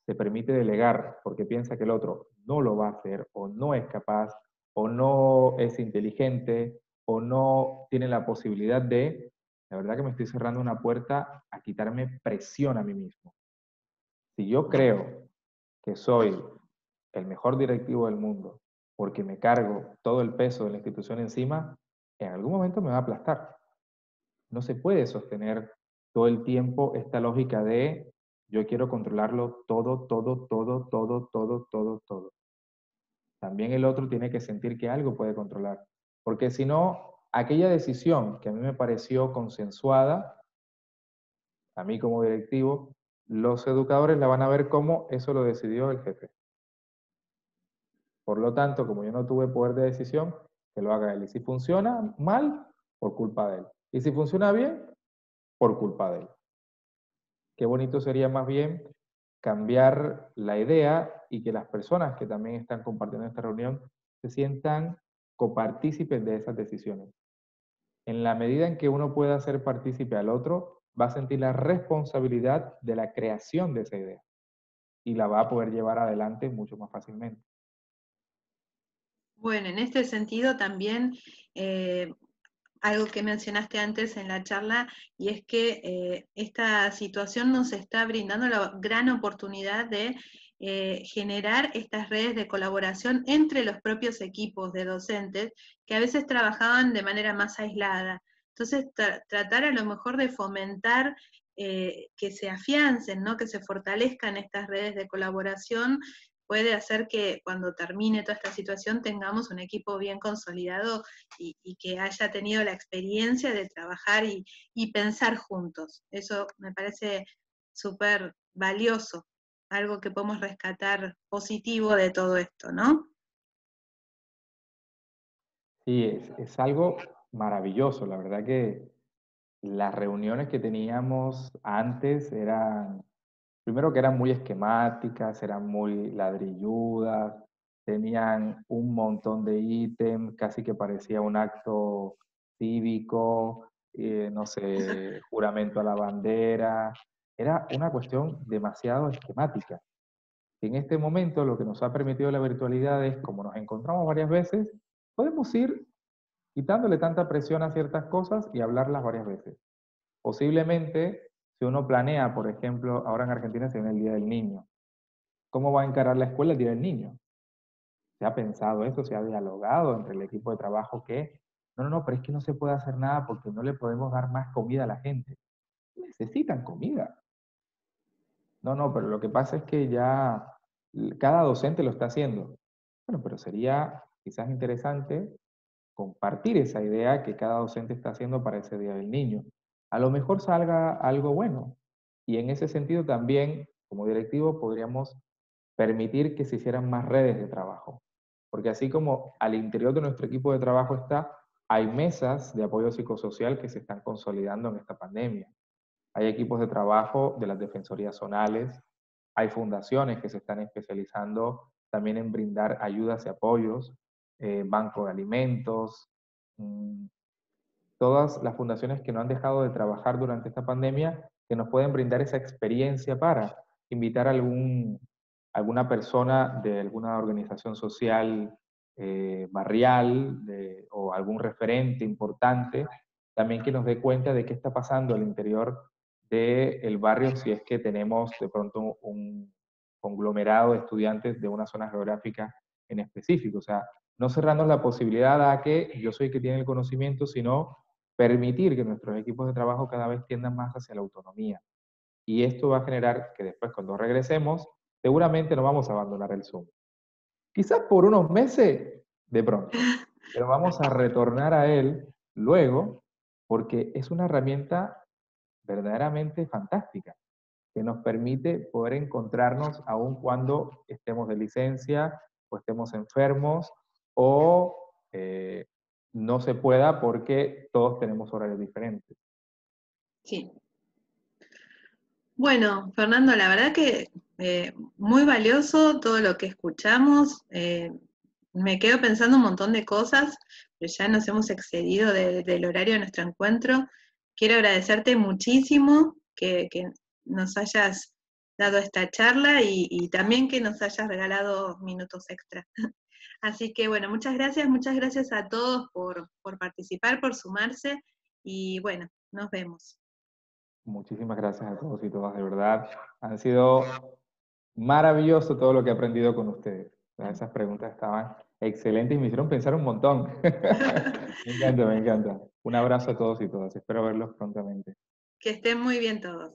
se permite delegar porque piensa que el otro no lo va a hacer o no es capaz o no es inteligente o no tiene la posibilidad de, la verdad que me estoy cerrando una puerta a quitarme presión a mí mismo. Si yo creo que soy el mejor directivo del mundo porque me cargo todo el peso de la institución encima, en algún momento me va a aplastar. No se puede sostener todo el tiempo esta lógica de yo quiero controlarlo todo, todo, todo, todo, todo, todo, todo. También el otro tiene que sentir que algo puede controlar. Porque si no, aquella decisión que a mí me pareció consensuada, a mí como directivo, los educadores la van a ver como eso lo decidió el jefe. Por lo tanto, como yo no tuve poder de decisión, que lo haga él. Y si funciona mal, por culpa de él. Y si funciona bien, por culpa de él. Qué bonito sería más bien cambiar la idea y que las personas que también están compartiendo esta reunión se sientan copartícipes de esas decisiones. En la medida en que uno pueda ser partícipe al otro, va a sentir la responsabilidad de la creación de esa idea y la va a poder llevar adelante mucho más fácilmente. Bueno, en este sentido también eh, algo que mencionaste antes en la charla, y es que eh, esta situación nos está brindando la gran oportunidad de eh, generar estas redes de colaboración entre los propios equipos de docentes que a veces trabajaban de manera más aislada. Entonces, tratar a lo mejor de fomentar eh, que se afiancen, ¿no? que se fortalezcan estas redes de colaboración puede hacer que cuando termine toda esta situación tengamos un equipo bien consolidado y, que haya tenido la experiencia de trabajar y, pensar juntos. Eso me parece súper valioso, algo que podemos rescatar positivo de todo esto, ¿no? Sí, es, es algo maravilloso. La verdad que las reuniones que teníamos antes eran primero que eran muy esquemáticas, eran muy ladrilludas, tenían un montón de ítems, casi que parecía un acto cívico, eh, no sé, juramento a la bandera. Era una cuestión demasiado esquemática. En este momento lo que nos ha permitido la virtualidad es, como nos encontramos varias veces, podemos ir quitándole tanta presión a ciertas cosas y hablarlas varias veces. Posiblemente si uno planea, por ejemplo, ahora en Argentina se viene el Día del Niño, ¿cómo va a encarar la escuela el Día del Niño? ¿Se ha pensado eso? ¿Se ha dialogado entre el equipo de trabajo que, no, no, no, pero es que no se puede hacer nada porque no le podemos dar más comida a la gente? Necesitan comida. No, no, pero lo que pasa es que ya cada docente lo está haciendo. Bueno, pero sería quizás interesante compartir esa idea que cada docente está haciendo para ese Día del Niño a lo mejor salga algo bueno. Y en ese sentido también, como directivo, podríamos permitir que se hicieran más redes de trabajo. Porque así como al interior de nuestro equipo de trabajo está, hay mesas de apoyo psicosocial que se están consolidando en esta pandemia. Hay equipos de trabajo de las defensorías zonales, hay fundaciones que se están especializando también en brindar ayudas y apoyos, eh, banco de alimentos, mm, todas las fundaciones que no han dejado de trabajar durante esta pandemia, que nos pueden brindar esa experiencia para invitar a algún, alguna persona de alguna organización social eh, barrial o algún referente importante, también que nos dé cuenta de qué está pasando al interior del barrio si es que tenemos de pronto un conglomerado de estudiantes de una zona geográfica en específico. O sea, no cerrarnos la posibilidad a que yo soy el que tiene el conocimiento, sino permitir que nuestros equipos de trabajo cada vez tiendan más hacia la autonomía. Y esto va a generar que después cuando regresemos, seguramente no vamos a abandonar el Zoom. Quizás por unos meses, de pronto, pero vamos a retornar a él luego porque es una herramienta verdaderamente fantástica, que nos permite poder encontrarnos aun cuando estemos de licencia o estemos enfermos o eh, no se pueda porque todos tenemos horarios diferentes. Sí. Bueno, Fernando, la verdad que eh, muy valioso todo lo que escuchamos. Eh, me quedo pensando un montón de cosas, pero ya nos hemos excedido del horario de nuestro encuentro. Quiero agradecerte muchísimo que, nos hayas dado esta charla y, también que nos hayas regalado minutos extra. Así que bueno, muchas gracias, muchas gracias a todos por, por participar, por sumarse y bueno, nos vemos. Muchísimas gracias a todos y todas, de verdad. Han sido maravilloso todo lo que he aprendido con ustedes. Esas preguntas estaban excelentes y me hicieron pensar un montón. me encanta, me encanta. Un abrazo a todos y todas. Espero verlos prontamente. Que estén muy bien todos.